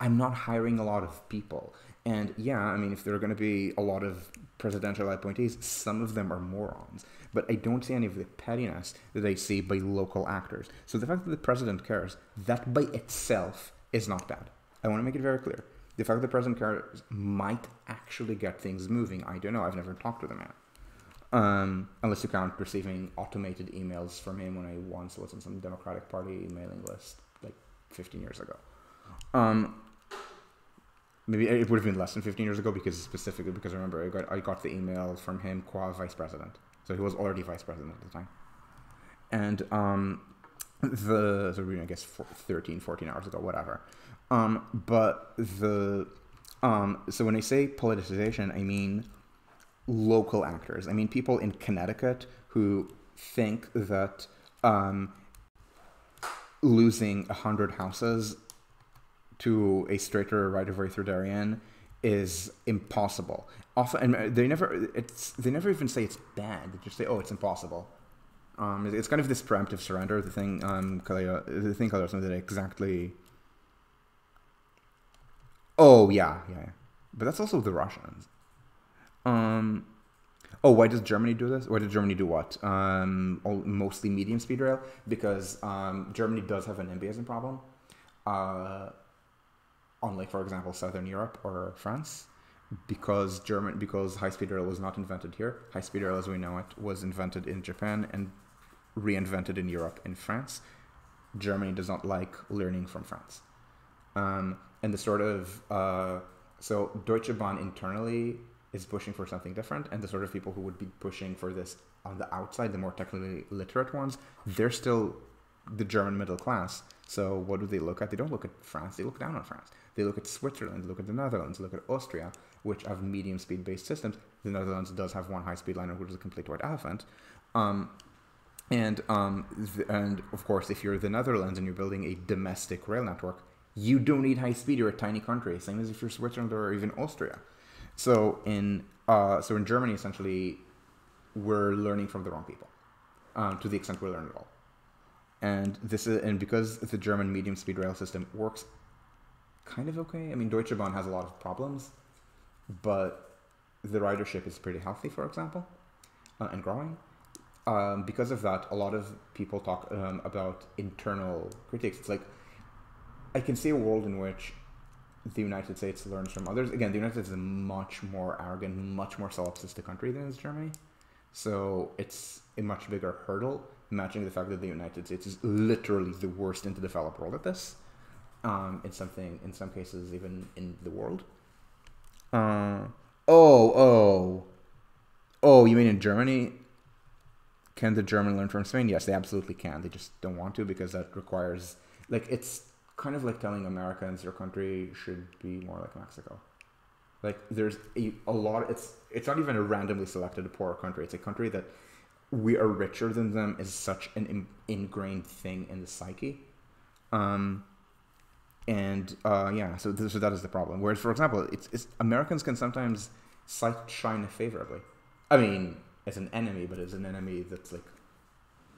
A: I'm not hiring a lot of people. And yeah, I mean, if there are going to be a lot of presidential appointees, some of them are morons. But I don't see any of the pettiness that I see by local actors. So the fact that the president cares, that by itself is not bad. I want to make it very clear. The fact that the president cares might actually get things moving. I don't know. I've never talked to the man. Um, unless you count receiving automated emails from him when I once was on some Democratic Party mailing list like 15 years ago. Um, maybe it would have been less than 15 years ago because specifically because I remember I got I got the email from him qua vice president, so he was already vice president at the time, and um, the so I guess 13, 14 hours ago, whatever. Um, but the um, so when I say politicization, I mean local actors. I mean people in Connecticut who think that um, losing a hundred houses to a straighter right of way through Darien is impossible. Often, and they never it's they never even say it's bad. They just say, "Oh, it's impossible." Um, it's kind of this preemptive surrender. The thing, um, the thing Kaleo that exactly. Oh yeah, yeah, but that's also the Russians. Um, oh, why does Germany do this? Why did Germany do what? Um, mostly medium speed rail because um, Germany does have an NBAism problem. Uh, unlike for example Southern Europe or France, because German because high speed rail was not invented here. High speed rail, as we know it, was invented in Japan and reinvented in Europe in France. Germany does not like learning from France, um, and the sort of uh, so Deutsche Bahn internally is pushing for something different, and the sort of people who would be pushing for this on the outside, the more technically literate ones, they're still the German middle class. So what do they look at? They don't look at France. They look down on France. They look at Switzerland, look at the Netherlands, look at Austria, which have medium speed based systems. The Netherlands does have one high speed liner, which is a complete white elephant. Um, and um, th- and of course, if you're the Netherlands and you're building a domestic rail network, you don't need high speed. You're a tiny country, same as if you're Switzerland or even Austria. So in uh, so in Germany, essentially, we're learning from the wrong people, um, to the extent we learn at all. And this is and because the German medium speed rail system works kind of okay. I mean, Deutsche Bahn has a lot of problems, but the ridership is pretty healthy, for example, uh, and growing. Um, because of that, a lot of people talk um, about internal critiques. It's like I can see a world in which the United States learns from others. Again, the United States is a much more arrogant, much more solipsistic country than is Germany. So it's a much bigger hurdle, matching the fact that the United States is literally the worst in the developed world at this um, in something in some cases even in the world. Uh, oh, oh, oh. You mean in Germany? Can the German learn from Spain? Yes, they absolutely can. They just don't want to because that requires like it's kind of like telling Americans your country should be more like Mexico. Like there's a, a lot. It's it's not even a randomly selected poor country. It's a country that we are richer than them is such an in, ingrained thing in the psyche. Um, and uh, yeah, so, th- so that is the problem. Whereas, for example, it's, it's Americans can sometimes cite China favorably. I mean, as an enemy, but as an enemy that's like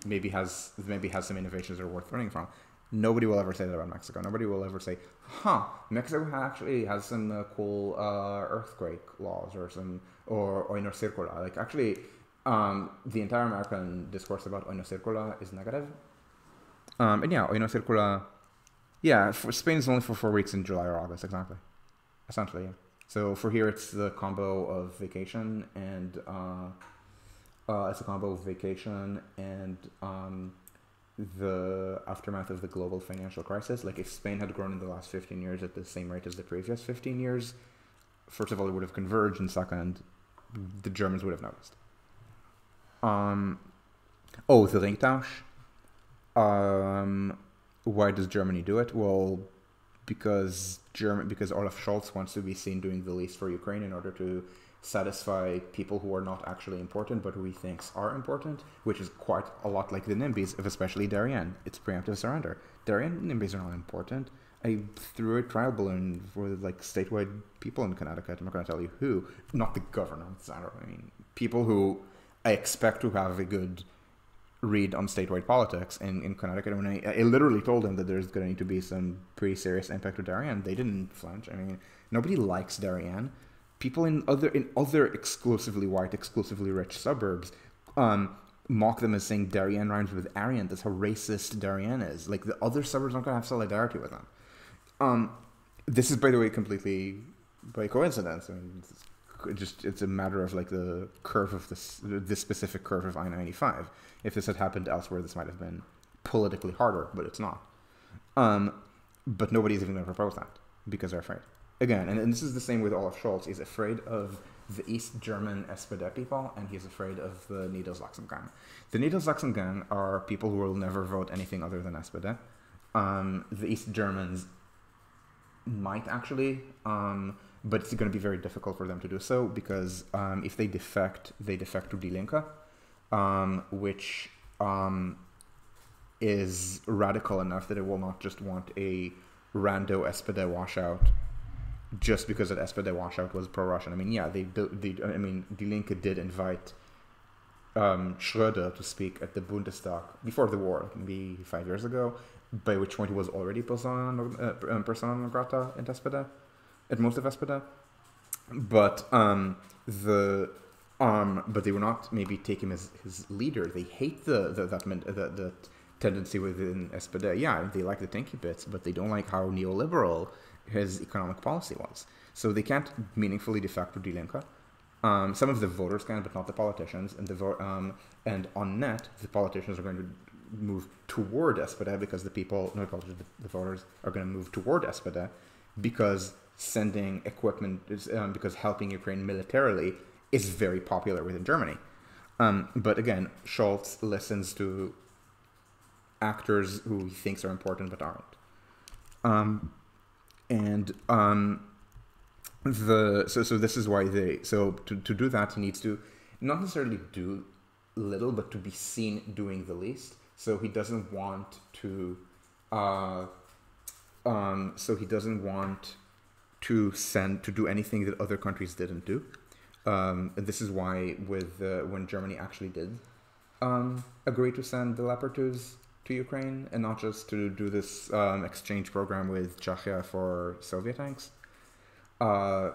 A: maybe has maybe has some innovations that are worth learning from. Nobody will ever say that about Mexico. Nobody will ever say, "Huh, Mexico actually has some uh, cool uh, earthquake laws or some or Hoy No Circula." Like actually, um, the entire American discourse about Hoy No Circula is negative. Um, and yeah, Hoy No Circula, yeah, for Spain is only for four weeks in July or August, exactly. Essentially, yeah. So for here, it's the combo of vacation and uh, uh, it's a combo of vacation and um, the aftermath of the global financial crisis. Like if Spain had grown in the last 15 years at the same rate as the previous 15 years, first of all, it would have converged, and second, the Germans would have noticed. Um, oh, the Ringtausch. Um, why does Germany do it? Well, because German because Olaf Scholz wants to be seen doing the least for Ukraine in order to satisfy people who are not actually important but who he thinks are important, which is quite a lot like the NIMBYs, especially Darien. It's preemptive surrender. Darien NIMBYs are not important. I threw a trial balloon for like statewide people in Connecticut. I'm not going to tell you who, not the governance. I, I mean, people who I expect to have a good read on statewide politics in, in Connecticut. When I, I literally told them that there's going to be some pretty serious impact to Darien, they didn't flinch. I mean, nobody likes Darien. People in other in other exclusively white, exclusively rich suburbs um, mock them as saying Darien rhymes with Aryan. That's how racist Darien is. Like the other suburbs aren't going to have solidarity with them. Um, this is, by the way, completely by coincidence. I mean, just it's a matter of like the curve of this this specific curve of I ninety five. If this had happened elsewhere, this might have been politically harder, but it's not. Um, but nobody's even going to propose that because they're afraid. Again, and, and this is the same with Olaf Scholz. He's afraid of the East German SPD people, and he's afraid of the Niedersachsen-Gang. The Niedersachsen-Gang are people who will never vote anything other than SPD. Um, the East Germans might actually, um, but it's going to be very difficult for them to do so because um, if they defect, they defect to Die Linke, um, which um, is radical enough that it will not just want a rando SPD washout just because that SPD washout was pro-Russian. I mean, yeah, they, they I mean, Die Linke did invite um, Schröder to speak at the Bundestag before the war, maybe five years ago, by which point he was already persona, uh, um, non grata in SPD, at most of SPD. But um, the um, but they were not maybe take him as his leader. They hate the the that the, the tendency within SPD. Yeah, they like the tanky bits, but they don't like how neoliberal his economic policy was. So they can't meaningfully defect to Linke. Um, some of the voters can, but not the politicians. And the um, and on net, the politicians are going to move toward SPD because the people, no politicians, the voters are going to move toward SPD because sending equipment, is, um, because helping Ukraine militarily is very popular within Germany. Um, but again, Scholz listens to actors who he thinks are important but aren't. Um, and um, the so so this is why they so to, to do that he needs to not necessarily do little but to be seen doing the least. So he doesn't want to uh, um, so he doesn't want to send to do anything that other countries didn't do. Um, and this is why with uh, when Germany actually did um, agree to send the Leopard 2s to Ukraine and not just to do this um, exchange program with Czechia for Soviet tanks. Uh,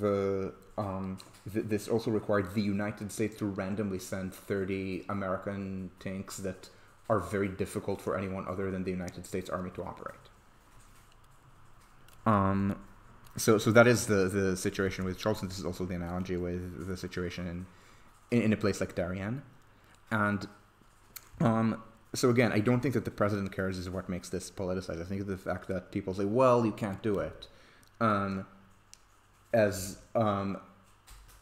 A: the um, th- this also required the United States to randomly send 30 American tanks that are very difficult for anyone other than the United States Army to operate. Um, so so that is the the situation with Charlestown. This is also the analogy with the situation in in, in a place like Darien, and um, so again, I don't think that the president cares is what makes this politicized. I think the fact that people say, "Well, you can't do it," um, as um,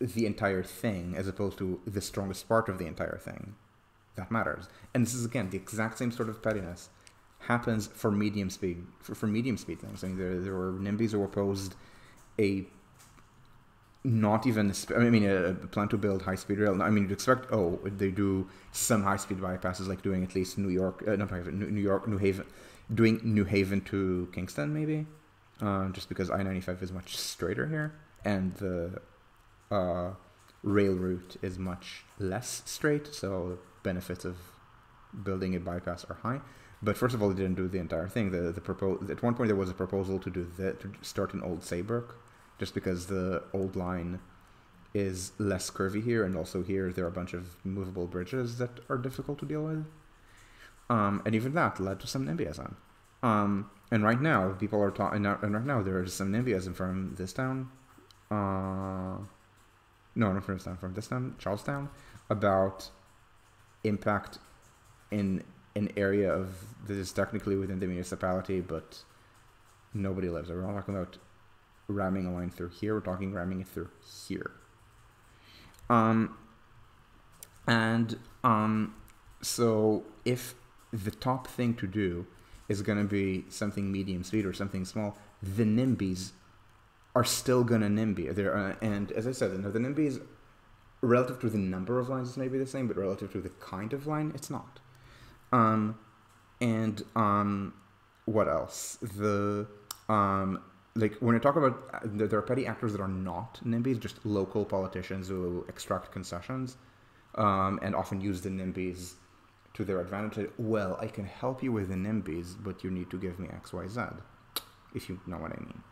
A: the entire thing as opposed to the strongest part of the entire thing that matters. And this is again the exact same sort of pettiness happens for medium speed for, for medium speed things. I mean, there there were NIMBYs who opposed a not even I mean a, plan to build high speed rail. I mean you'd expect oh they do some high speed bypasses like doing at least New York uh, not New York New Haven doing New Haven to Kingston maybe uh, just because I ninety five is much straighter here and the uh, rail route is much less straight so benefits of building a bypass are high. But first of all, they didn't do the entire thing. The the propos- at one point there was a proposal to do that to start an old Saybrook just because the old line is less curvy here, and also here there are a bunch of movable bridges that are difficult to deal with. Um, and even that led to some NIMBYism. Um, and right now, people are talking, and right now there is some NIMBYism from this town, uh, no, not from this town, from this town, Charlestown, about impact in an area of that is technically within the municipality, but nobody lives. We're not talking about ramming a line through here. We're talking ramming it through here. Um, and um, so if the top thing to do is going to be something medium speed or something small, the NIMBYs are still going to NIMBY. There, uh, and as I said, you know, the NIMBYs, relative to the number of lines, may be the same, but relative to the kind of line, it's not. Um, and um, what else? The um, like when I talk about uh, there are petty actors that are not NIMBYs, just local politicians who extract concessions um, and often use the NIMBYs to their advantage. Well, I can help you with the NIMBYs, but you need to give me X, Y, Z, if you know what I mean.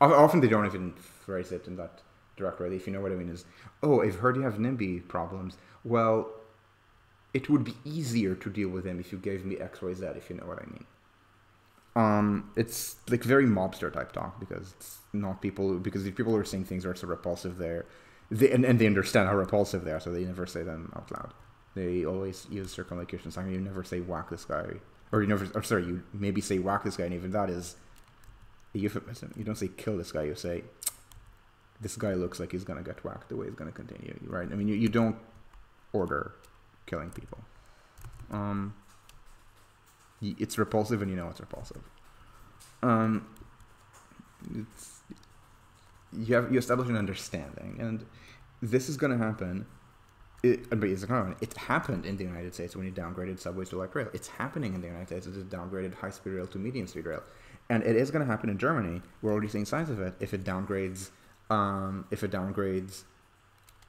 A: Often they don't even phrase it in that direct way. If you know what I mean, is oh, I've heard you have NIMBY problems. Well, it would be easier to deal with them if you gave me X, Y, Z, if you know what I mean um, it's like very mobster type talk because it's not people because if people are saying things are so repulsive there, they, and, and they understand how repulsive they are, so they never say them out loud. They always use circumlocution. I you never say whack this guy, or you never, or sorry, you maybe say whack this guy, and even that is a euphemism. You don't say kill this guy. You say this guy looks like he's gonna get whacked. The way he's gonna continue, right? I mean, you, you don't order killing people. Um, it's repulsive and you know it's repulsive. Um, it's, you have you establish an understanding, and this is going to happen. It, it's It happened in the United States when you downgraded subways to light rail. It's happening in the United States. It's downgraded high speed rail to medium speed rail, and it is going to happen in Germany. We're already seeing signs of it. If it downgrades, um, if it downgrades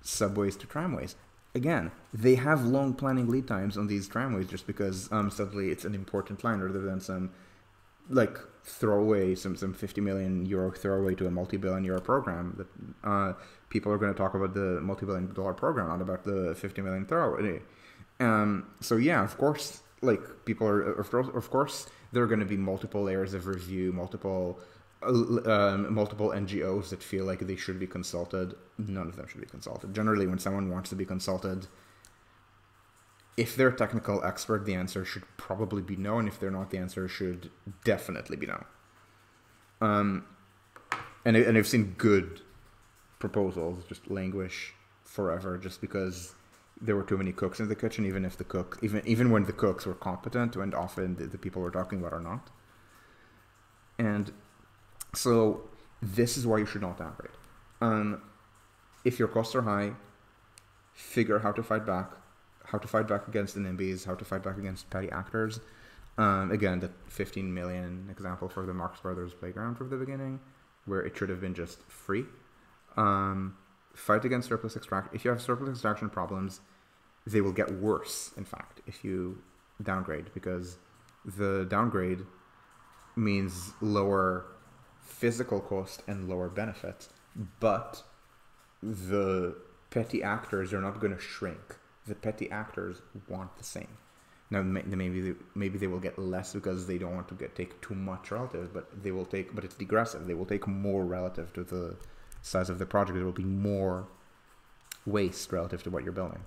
A: subways to tramways, again, they have long planning lead times on these tramways just because um, suddenly it's an important line rather than some like throwaway, some some 50 million euro throwaway to a multi-billion euro program. That uh, people are going to talk about the multi-billion dollar program, not about the 50 million throwaway. Um, so yeah, of course, like people are, of course, of course, there are going to be multiple layers of review, multiple um, multiple NGOs that feel like they should be consulted. None of them should be consulted. Generally, when someone wants to be consulted, if they're a technical expert, the answer should probably be no, and if they're not, the answer should definitely be no. Um, and and I've seen good proposals just languish forever just because there were too many cooks in the kitchen, even if the cook, even even when the cooks were competent, and often the, the people we're talking about are not. And so this is why you should not downgrade. Um, if your costs are high, figure how to fight back, how to fight back against the NIMBYs, how to fight back against petty actors. Um, again, the 15 million example for the Marx Brothers playground from the beginning, where it should have been just free. Um, fight against surplus extraction. If you have surplus extraction problems, they will get worse, in fact, if you downgrade, because the downgrade means lower physical cost and lower benefits, but the petty actors are not going to shrink. The petty actors want the same. Now maybe they, maybe they will get less because they don't want to get take too much relative, but they will take. But it's degressive. They will take more relative to the size of the project. There will be more waste relative to what you're building.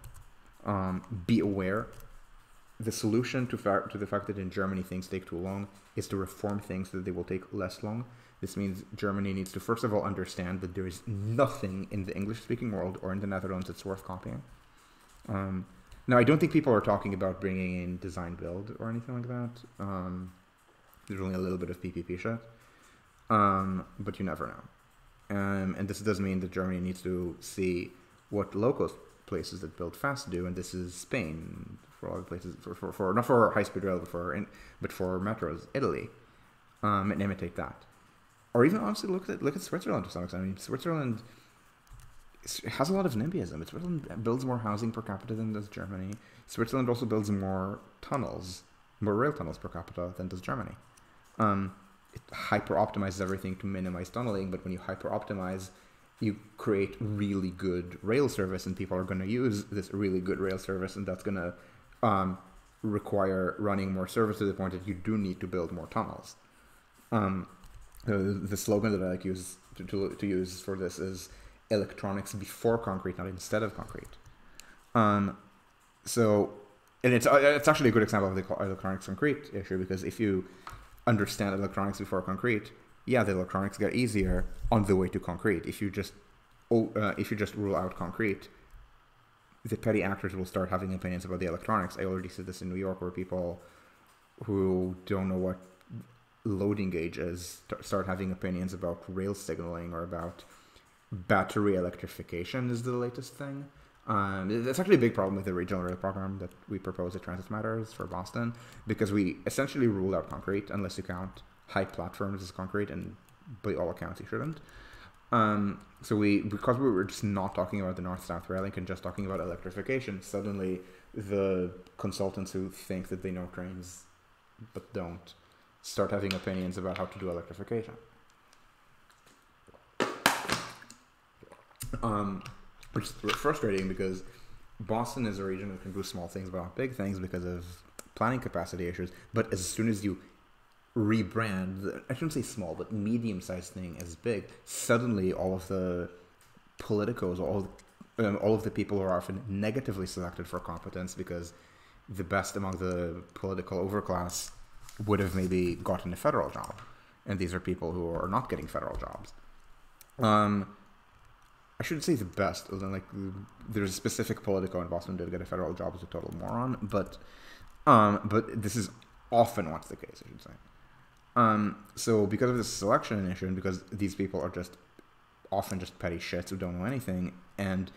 A: Um, be aware the solution to, to the fact that in Germany things take too long is to reform things so that they will take less long. This means Germany needs to first of all understand that there is nothing in the English-speaking world or in the Netherlands that's worth copying. Um, now, I don't think people are talking about bringing in design build or anything like that. Um, there's only a little bit of PPP shit, um, but you never know. Um, and this does mean that Germany needs to see what local places that build fast do, and this is Spain for all the places for, for, for not for high speed rail, but for in, but for metros, Italy, um, and imitate that, or even honestly look at look at Switzerland to some extent. I mean, Switzerland has a lot of NIMBYism. Switzerland builds more housing per capita than does Germany. Switzerland also builds more tunnels, more rail tunnels per capita than does Germany. Um, it hyper optimizes everything to minimize tunneling, but when you hyper optimize, you create really good rail service, and people are going to use this really good rail service, and that's going to um, require running more service to the point that you do need to build more tunnels. Um, the, the slogan that I like use to, to, to use for this is electronics before concrete, not instead of concrete. Um, so, and it's uh, it's actually a good example of the electronics concrete issue because if you understand electronics before concrete, yeah, the electronics get easier on the way to concrete. If you just oh, uh, if you just rule out concrete, the petty actors will start having opinions about the electronics. I already said this in New York, where people who don't know what loading gauges start having opinions about rail signaling or about battery electrification is the latest thing. Um, that's actually a big problem with the regional rail program that we propose at Transit Matters for Boston because we essentially rule out concrete unless you count high platforms as concrete, and by all accounts, you shouldn't. Um, so we because we were just not talking about the north-south rail link and just talking about electrification, suddenly the consultants who think that they know trains but don't start having opinions about how to do electrification. Um, which is frustrating because Boston is a region that can do small things but not big things because of planning capacity issues. But as soon as you rebrand, I shouldn't say small, but medium sized thing as big, suddenly all of the politicos, all um, all of the people who are often negatively selected for competence because the best among the political overclass would have maybe gotten a federal job, and these are people who are not getting federal jobs. Um, I shouldn't say the best. Like there's a specific Politico in Boston did get a federal job as a total moron, but um, but this is often what's the case. I should say. Um, so because of this selection issue, and because these people are just often just petty shits who don't know anything, and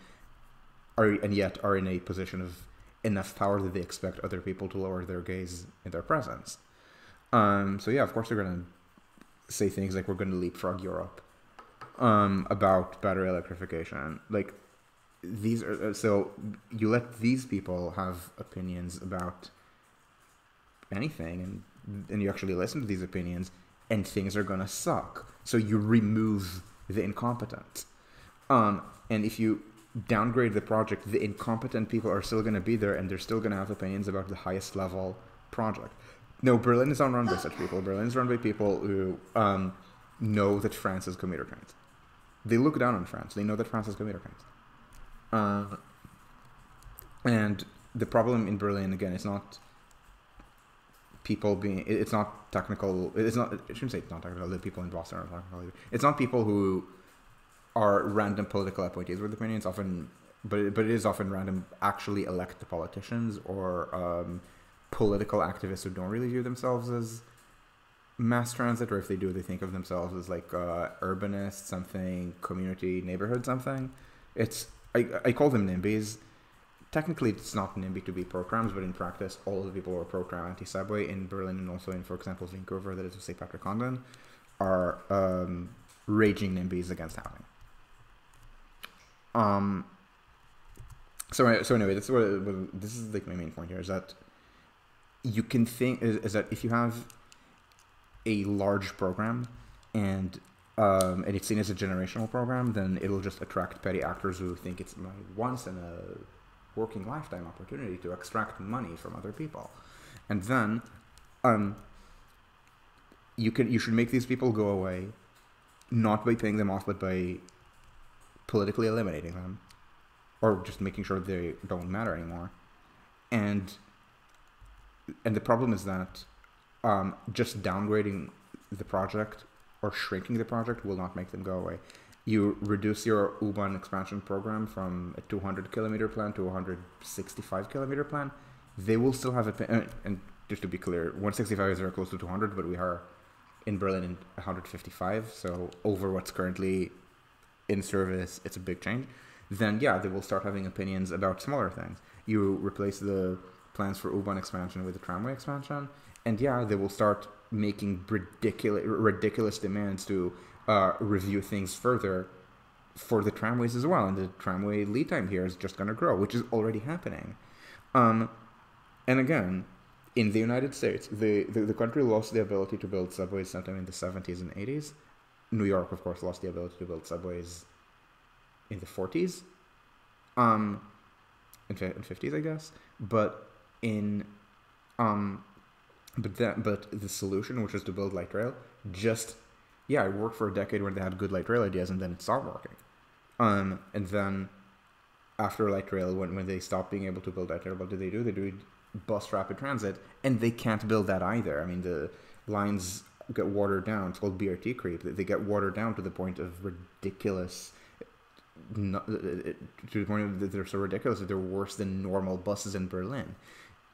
A: are and yet are in a position of enough power that they expect other people to lower their gaze in their presence. Um, so yeah, of course they're gonna say things like we're gonna leapfrog Europe um, about battery electrification. Like these are so you let these people have opinions about anything, and and you actually listen to these opinions, and things are gonna suck. So you remove the incompetent. Um, and if you downgrade the project, the incompetent people are still going to be there and they're still going to have opinions about the highest level project. No, Berlin is not run by such people. Berlin is run by people who um, know that France has commuter trains. They look down on France. They know that France has commuter trains. Uh, and the problem in Berlin again is not people being. It's not technical. It's not. I shouldn't say it's not technical. The people in Boston are not technical. It's not people who are random political appointees with opinions. Often, but it, but it is often random actually elected politicians or um, political activists who don't really view themselves as mass transit, or if they do, they think of themselves as like uh, urbanist, something, community, neighborhood, something. It's I, I call them NIMBYs. Technically, it's not NIMBY to be programs, but in practice, all of the people who are program anti-subway in Berlin and also in, for example, Vancouver, that is to say Patrick Condon, are um, raging NIMBYs against housing. Um. So so anyway, this is what this is like my main point here is that you can think is, is that if you have a large program and um, and it's seen as a generational program, then it'll just attract petty actors who think it's my once in a working lifetime opportunity to extract money from other people, and then um, you can you should make these people go away, not by paying them off, but by politically eliminating them, or just making sure they don't matter anymore, and and the problem is that um, just downgrading the project or shrinking the project will not make them go away. You reduce your U-Bahn expansion program from a 200 kilometer plan to a 165 kilometer plan. They will still have it. And, and just to be clear, 165 is very close to 200, but we are in Berlin in 155. So over what's currently in service, it's a big change. Then yeah, they will start having opinions about smaller things. You replace the plans for U-Bahn expansion with the tramway expansion, and yeah, they will start making ridiculous ridiculous demands to uh, review things further for the tramways as well. And the tramway lead time here is just going to grow, which is already happening. Um, and again, in the United States, the, the, the country lost the ability to build subways sometime in the 70s and 80s. New York, of course, lost the ability to build subways in the 40s, um, in 50s, I guess. But in um, but that but the solution, which was to build light rail, just yeah, i worked for a decade where they had good light rail ideas, and then it stopped working. Um, and then after light rail, when when they stopped being able to build light rail, what do they do? They do bus rapid transit, and they can't build that either. I mean, the lines get watered down. It's called BRT creep. They get watered down to the point of ridiculous. Not, to the point that they're so ridiculous that they're worse than normal buses in Berlin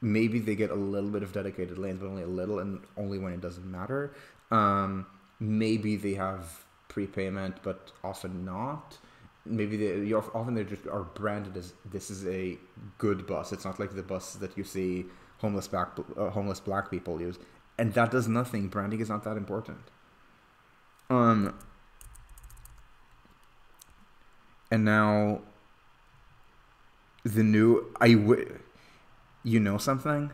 A: maybe they get a little bit of dedicated lanes, but only a little, and only when it doesn't matter. Um, maybe they have prepayment, but often not. Maybe they often they just are branded as this is a good bus. It's not like the bus that you see homeless black uh, homeless black people use, and that does nothing. Branding is not that important. Um, and now the new I would you know something,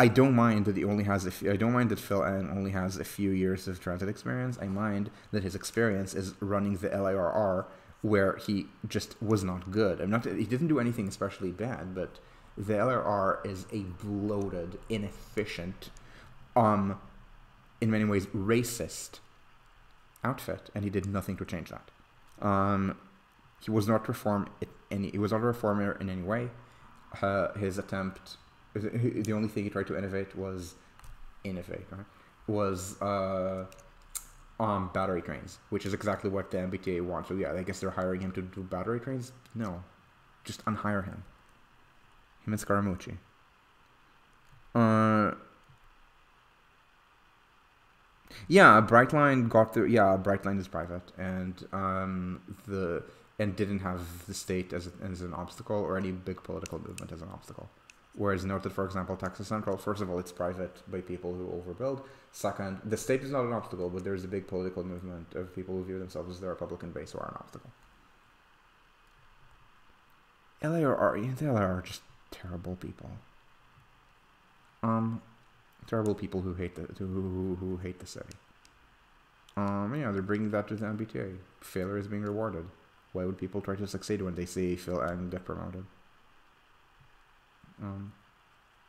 A: I don't mind that he only has a few, I don't mind that Phil Eng only has a few years of transit experience. I mind that his experience is running the LIRR where he just was not good. I'm not he didn't do anything especially bad, but the LIRR is a bloated, inefficient, um in many ways racist outfit and he did nothing to change that. Um he was not reform any he was not a reformer in any way uh, his attempt, the only thing he tried to innovate was innovate, right? Was uh, on battery trains, which is exactly what the MBTA wants. So yeah, I guess they're hiring him to do battery trains. No, just unhire him. Him and Scaramucci. Uh. Yeah, Brightline got the yeah. Brightline is private, and um, the and didn't have the state as, as an obstacle or any big political movement as an obstacle. Whereas noted, for example, Texas Central, first of all, it's private by people who overbuild. Second, the state is not an obstacle, but there's a big political movement of people who view themselves as the Republican base who are an obstacle. LIRR, they are just terrible people. Um, terrible people who hate the who, who, who hate the city. Um, yeah, they're bringing that to the MBTA. Failure is being rewarded. Why would people try to succeed when they see Phil Eng get promoted? Um,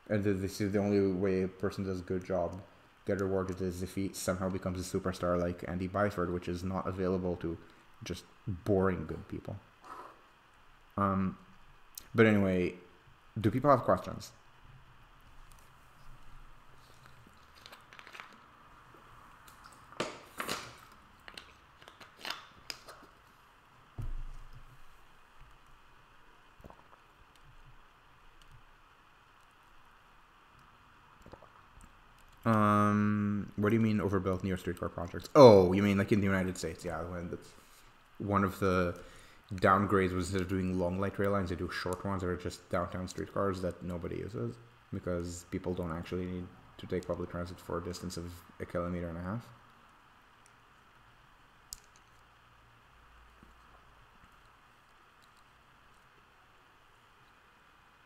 A: and this is the only way a person does a good job get rewarded is if he somehow becomes a superstar like Andy Byford, which is not available to just boring good people. Um, but anyway, do people have questions? Um, what do you mean overbuilt near streetcar projects? Oh, you mean like in the United States? Yeah, when that's one of the downgrades was instead of doing long light rail lines, they do short ones that are just downtown streetcars that nobody uses because people don't actually need to take public transit for a distance of a kilometer and a half.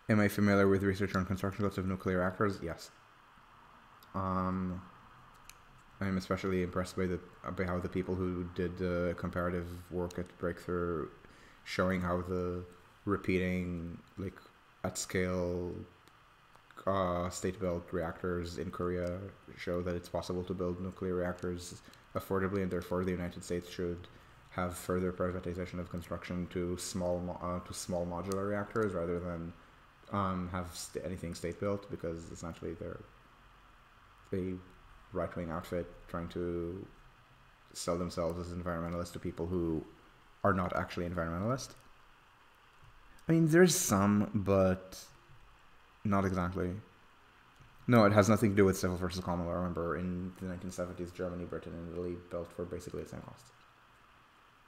A: Am I familiar with research on construction costs of nuclear reactors? Yes. Um, I'm especially impressed by the by how the people who did the comparative work at Breakthrough, showing how the repeating like at scale uh, state-built reactors in Korea show that it's possible to build nuclear reactors affordably, and therefore the United States should have further privatization of construction to small uh, to small modular reactors rather than um, have st- anything state built because essentially they're a right wing outfit trying to sell themselves as environmentalists to people who are not actually environmentalist. I mean, there's some, but not exactly. No, it has nothing to do with civil versus common law. Remember, in the 1970s, Germany, Britain, and Italy built for basically the same cost.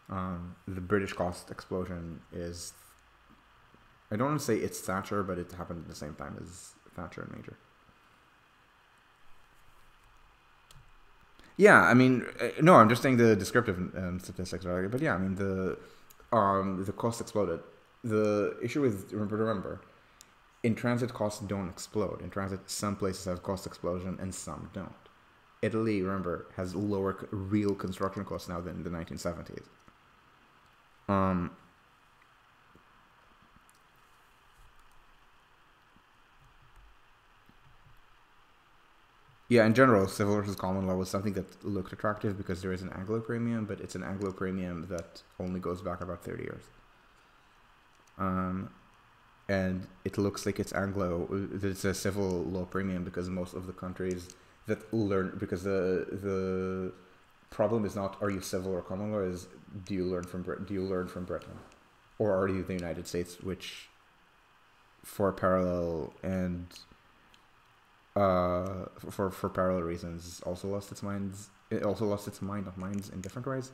A: Um, the British cost explosion is, I don't want to say it's Thatcher, but it happened at the same time as Thatcher and Major. Yeah, I mean, uh, no, I'm just saying the descriptive um, statistics, right? But yeah, I mean the um, the cost exploded. The issue with remember, remember, in transit costs don't explode. In transit, some places have cost explosion and some don't. Italy, remember, has lower real construction costs now than in the 1970s. Um, Yeah, in general, civil versus common law was something that looked attractive because there is an Anglo premium, but it's an Anglo premium that only goes back about 30 years. Um, and it looks like it's Anglo, it's a civil law premium because most of the countries that learn, because the, the problem is not are you civil or common law, is do you learn from do you learn from Britain? Or are you the United States, which for parallel and uh, for for parallel reasons, also lost its minds. It also lost its mind, not minds, in different ways.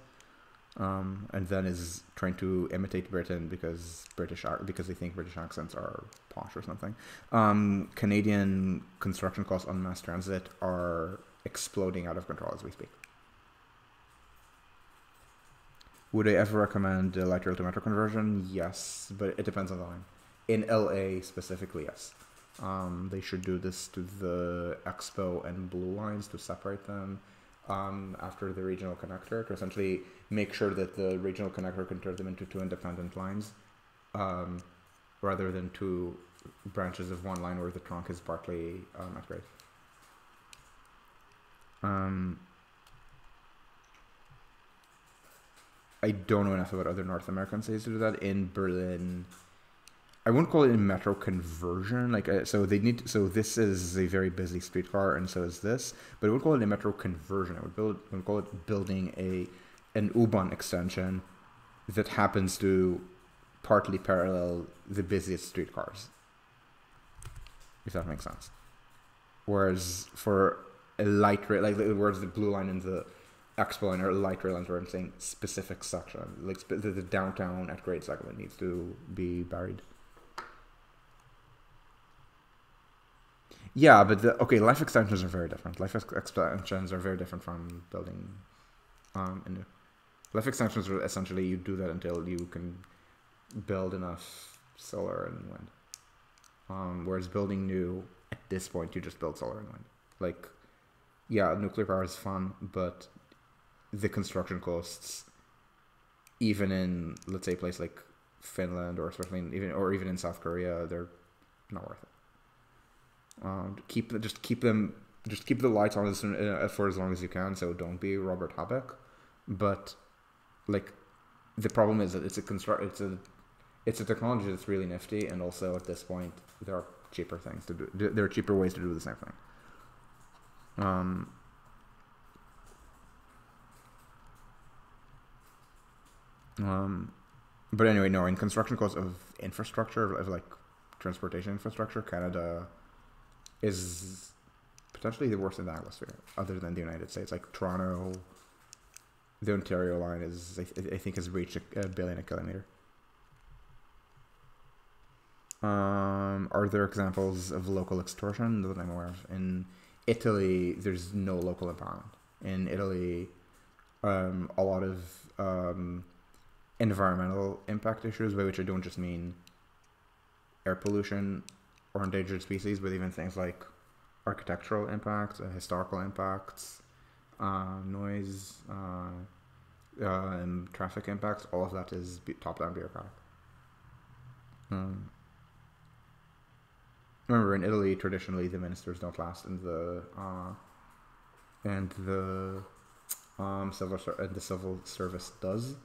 A: Um, and then is trying to imitate Britain because British are because they think British accents are posh or something. Um, Canadian construction costs on mass transit are exploding out of control as we speak. Would I ever recommend a rail to metro conversion? Yes, but it depends on the line. In LA specifically, yes. Um, they should do this to the Expo and Blue lines to separate them um, after the regional connector to essentially make sure that the regional connector can turn them into two independent lines um, rather than two branches of one line where the trunk is partly um, at grade. Um, I don't know enough about other North American cities to do that. In Berlin, I wouldn't call it a metro conversion. Like, uh, so they need. To, so this is a very busy streetcar, and so is this. But I would call it a metro conversion. I would build. I would call it building a an U-Bahn extension that happens to partly parallel the busiest streetcars. If that makes sense. Whereas for a light rail, like whereas the blue line and the expo line are light rail lines, where I'm saying specific section, like the, the downtown at grade segment needs to be buried. Yeah, but the, okay, life extensions are very different. Life ex- extensions are very different from building um, a new. Life extensions are essentially you do that until you can build enough solar and wind. Um, whereas building new, at this point, you just build solar and wind. Like, yeah, nuclear power is fun, but the construction costs, even in let's say a place like Finland or especially in, even or even in South Korea, they're not worth it. Um, keep just keep them just keep the lights on as, uh, for as long as you can. So don't be Robert Habeck, but like the problem is that it's a construct it's a it's a technology that's really nifty, and also at this point there are cheaper things to do. There are cheaper ways to do the same thing. Um. Um, but anyway, no. In construction costs of infrastructure, of like transportation infrastructure, Canada is potentially the worst in the atmosphere, other than the United States. Like Toronto, the Ontario line is, I, th- I think, has reached a, a, billion a kilometer. Um, are there examples of local extortion that I'm aware of? In Italy, there's no local empowerment. In Italy, um, a lot of um, environmental impact issues, by which I don't just mean air pollution or endangered species, but even things like architectural impacts, uh, historical impacts, uh, noise, uh, uh and traffic impacts. All of that is top-down bureaucratic. Um, remember, in Italy, traditionally the ministers don't last, and the uh, and the um, civil the civil service does.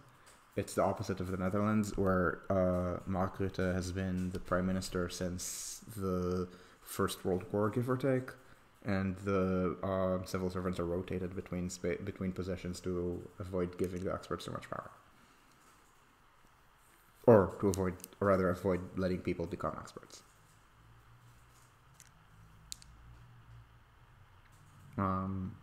A: It's the opposite of the Netherlands, where uh, Mark Rutte has been the prime minister since the First World War, give or take, and the uh, civil servants are rotated between spa- between positions to avoid giving the experts too much power, or to avoid, or rather, avoid letting people become experts. Um,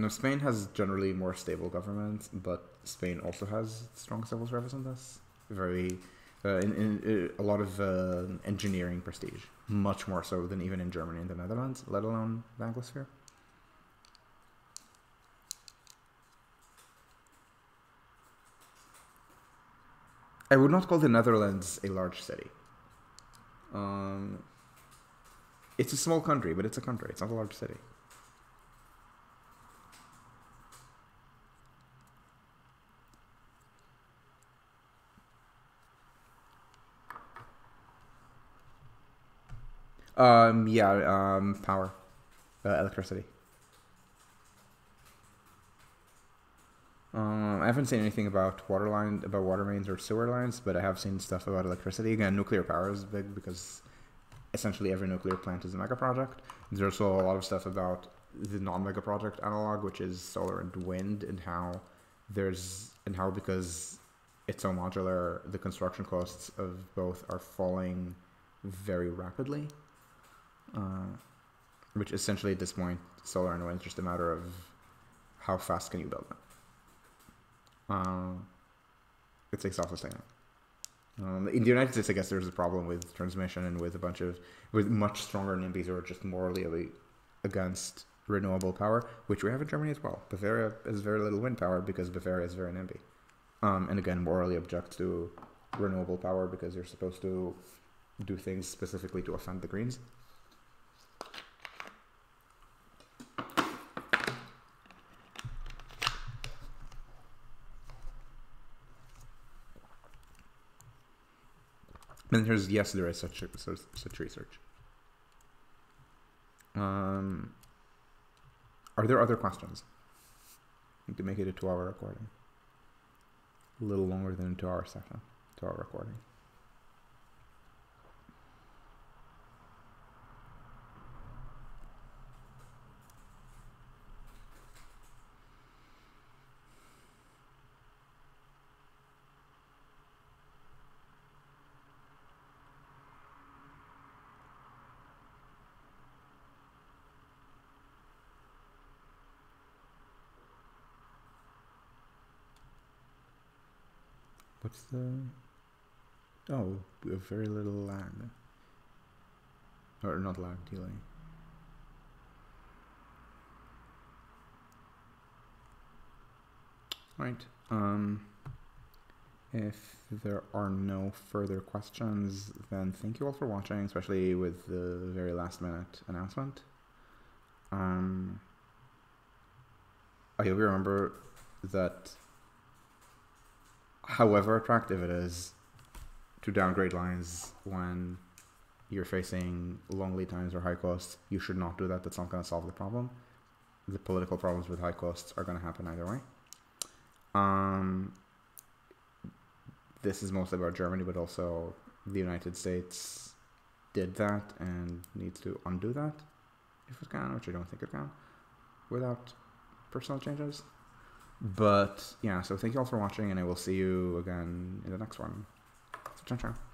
A: no, Spain has generally more stable governments, but Spain also has strong civil service in this. Very, uh, in, in, uh, a lot of uh, engineering prestige, much more so than even in Germany and the Netherlands, let alone the Anglosphere. I would not call the Netherlands a large city. Um, it's a small country, but it's a country. It's not a large city. Um, yeah, um, power, uh, electricity. Um, I haven't seen anything about water line, about water mains or sewer lines, but I have seen stuff about electricity. Again, nuclear power is big because essentially every nuclear plant is a mega project. There's also a lot of stuff about the non-mega project analog, which is solar and wind, and how there's and how because it's so modular, the construction costs of both are falling very rapidly. Uh, which essentially at this point, solar and wind is just a matter of how fast can you build them. Uh, it's like self-sustaining. Um, in the United States, I guess there's a problem with transmission and with a bunch of with much stronger NIMBYs who are just morally against renewable power, which we have in Germany as well. Bavaria has very little wind power because Bavaria is very NIMBY, um, and again morally object to renewable power because you're supposed to do things specifically to offend the Greens. And there's yes, there is such such, such research. Um, are there other questions? We can make it a two-hour recording. A little longer than a two-hour session, two-hour recording. What's the... Oh, a very little lag. Or not lag, delay. Right. Um, if there are no further questions, then thank you all for watching, especially with the very last minute announcement. Um, I hope you remember that however attractive it is to downgrade lines when you're facing long lead times or high costs, you should not do that. That's not going to solve the problem. The political problems with high costs are going to happen either way. Um, this is mostly about Germany, but also the United States did that and needs to undo that if it can, which I don't think it can, without personal changes. But yeah, so thank you all for watching, and I will see you again in the next one. Ciao, ciao.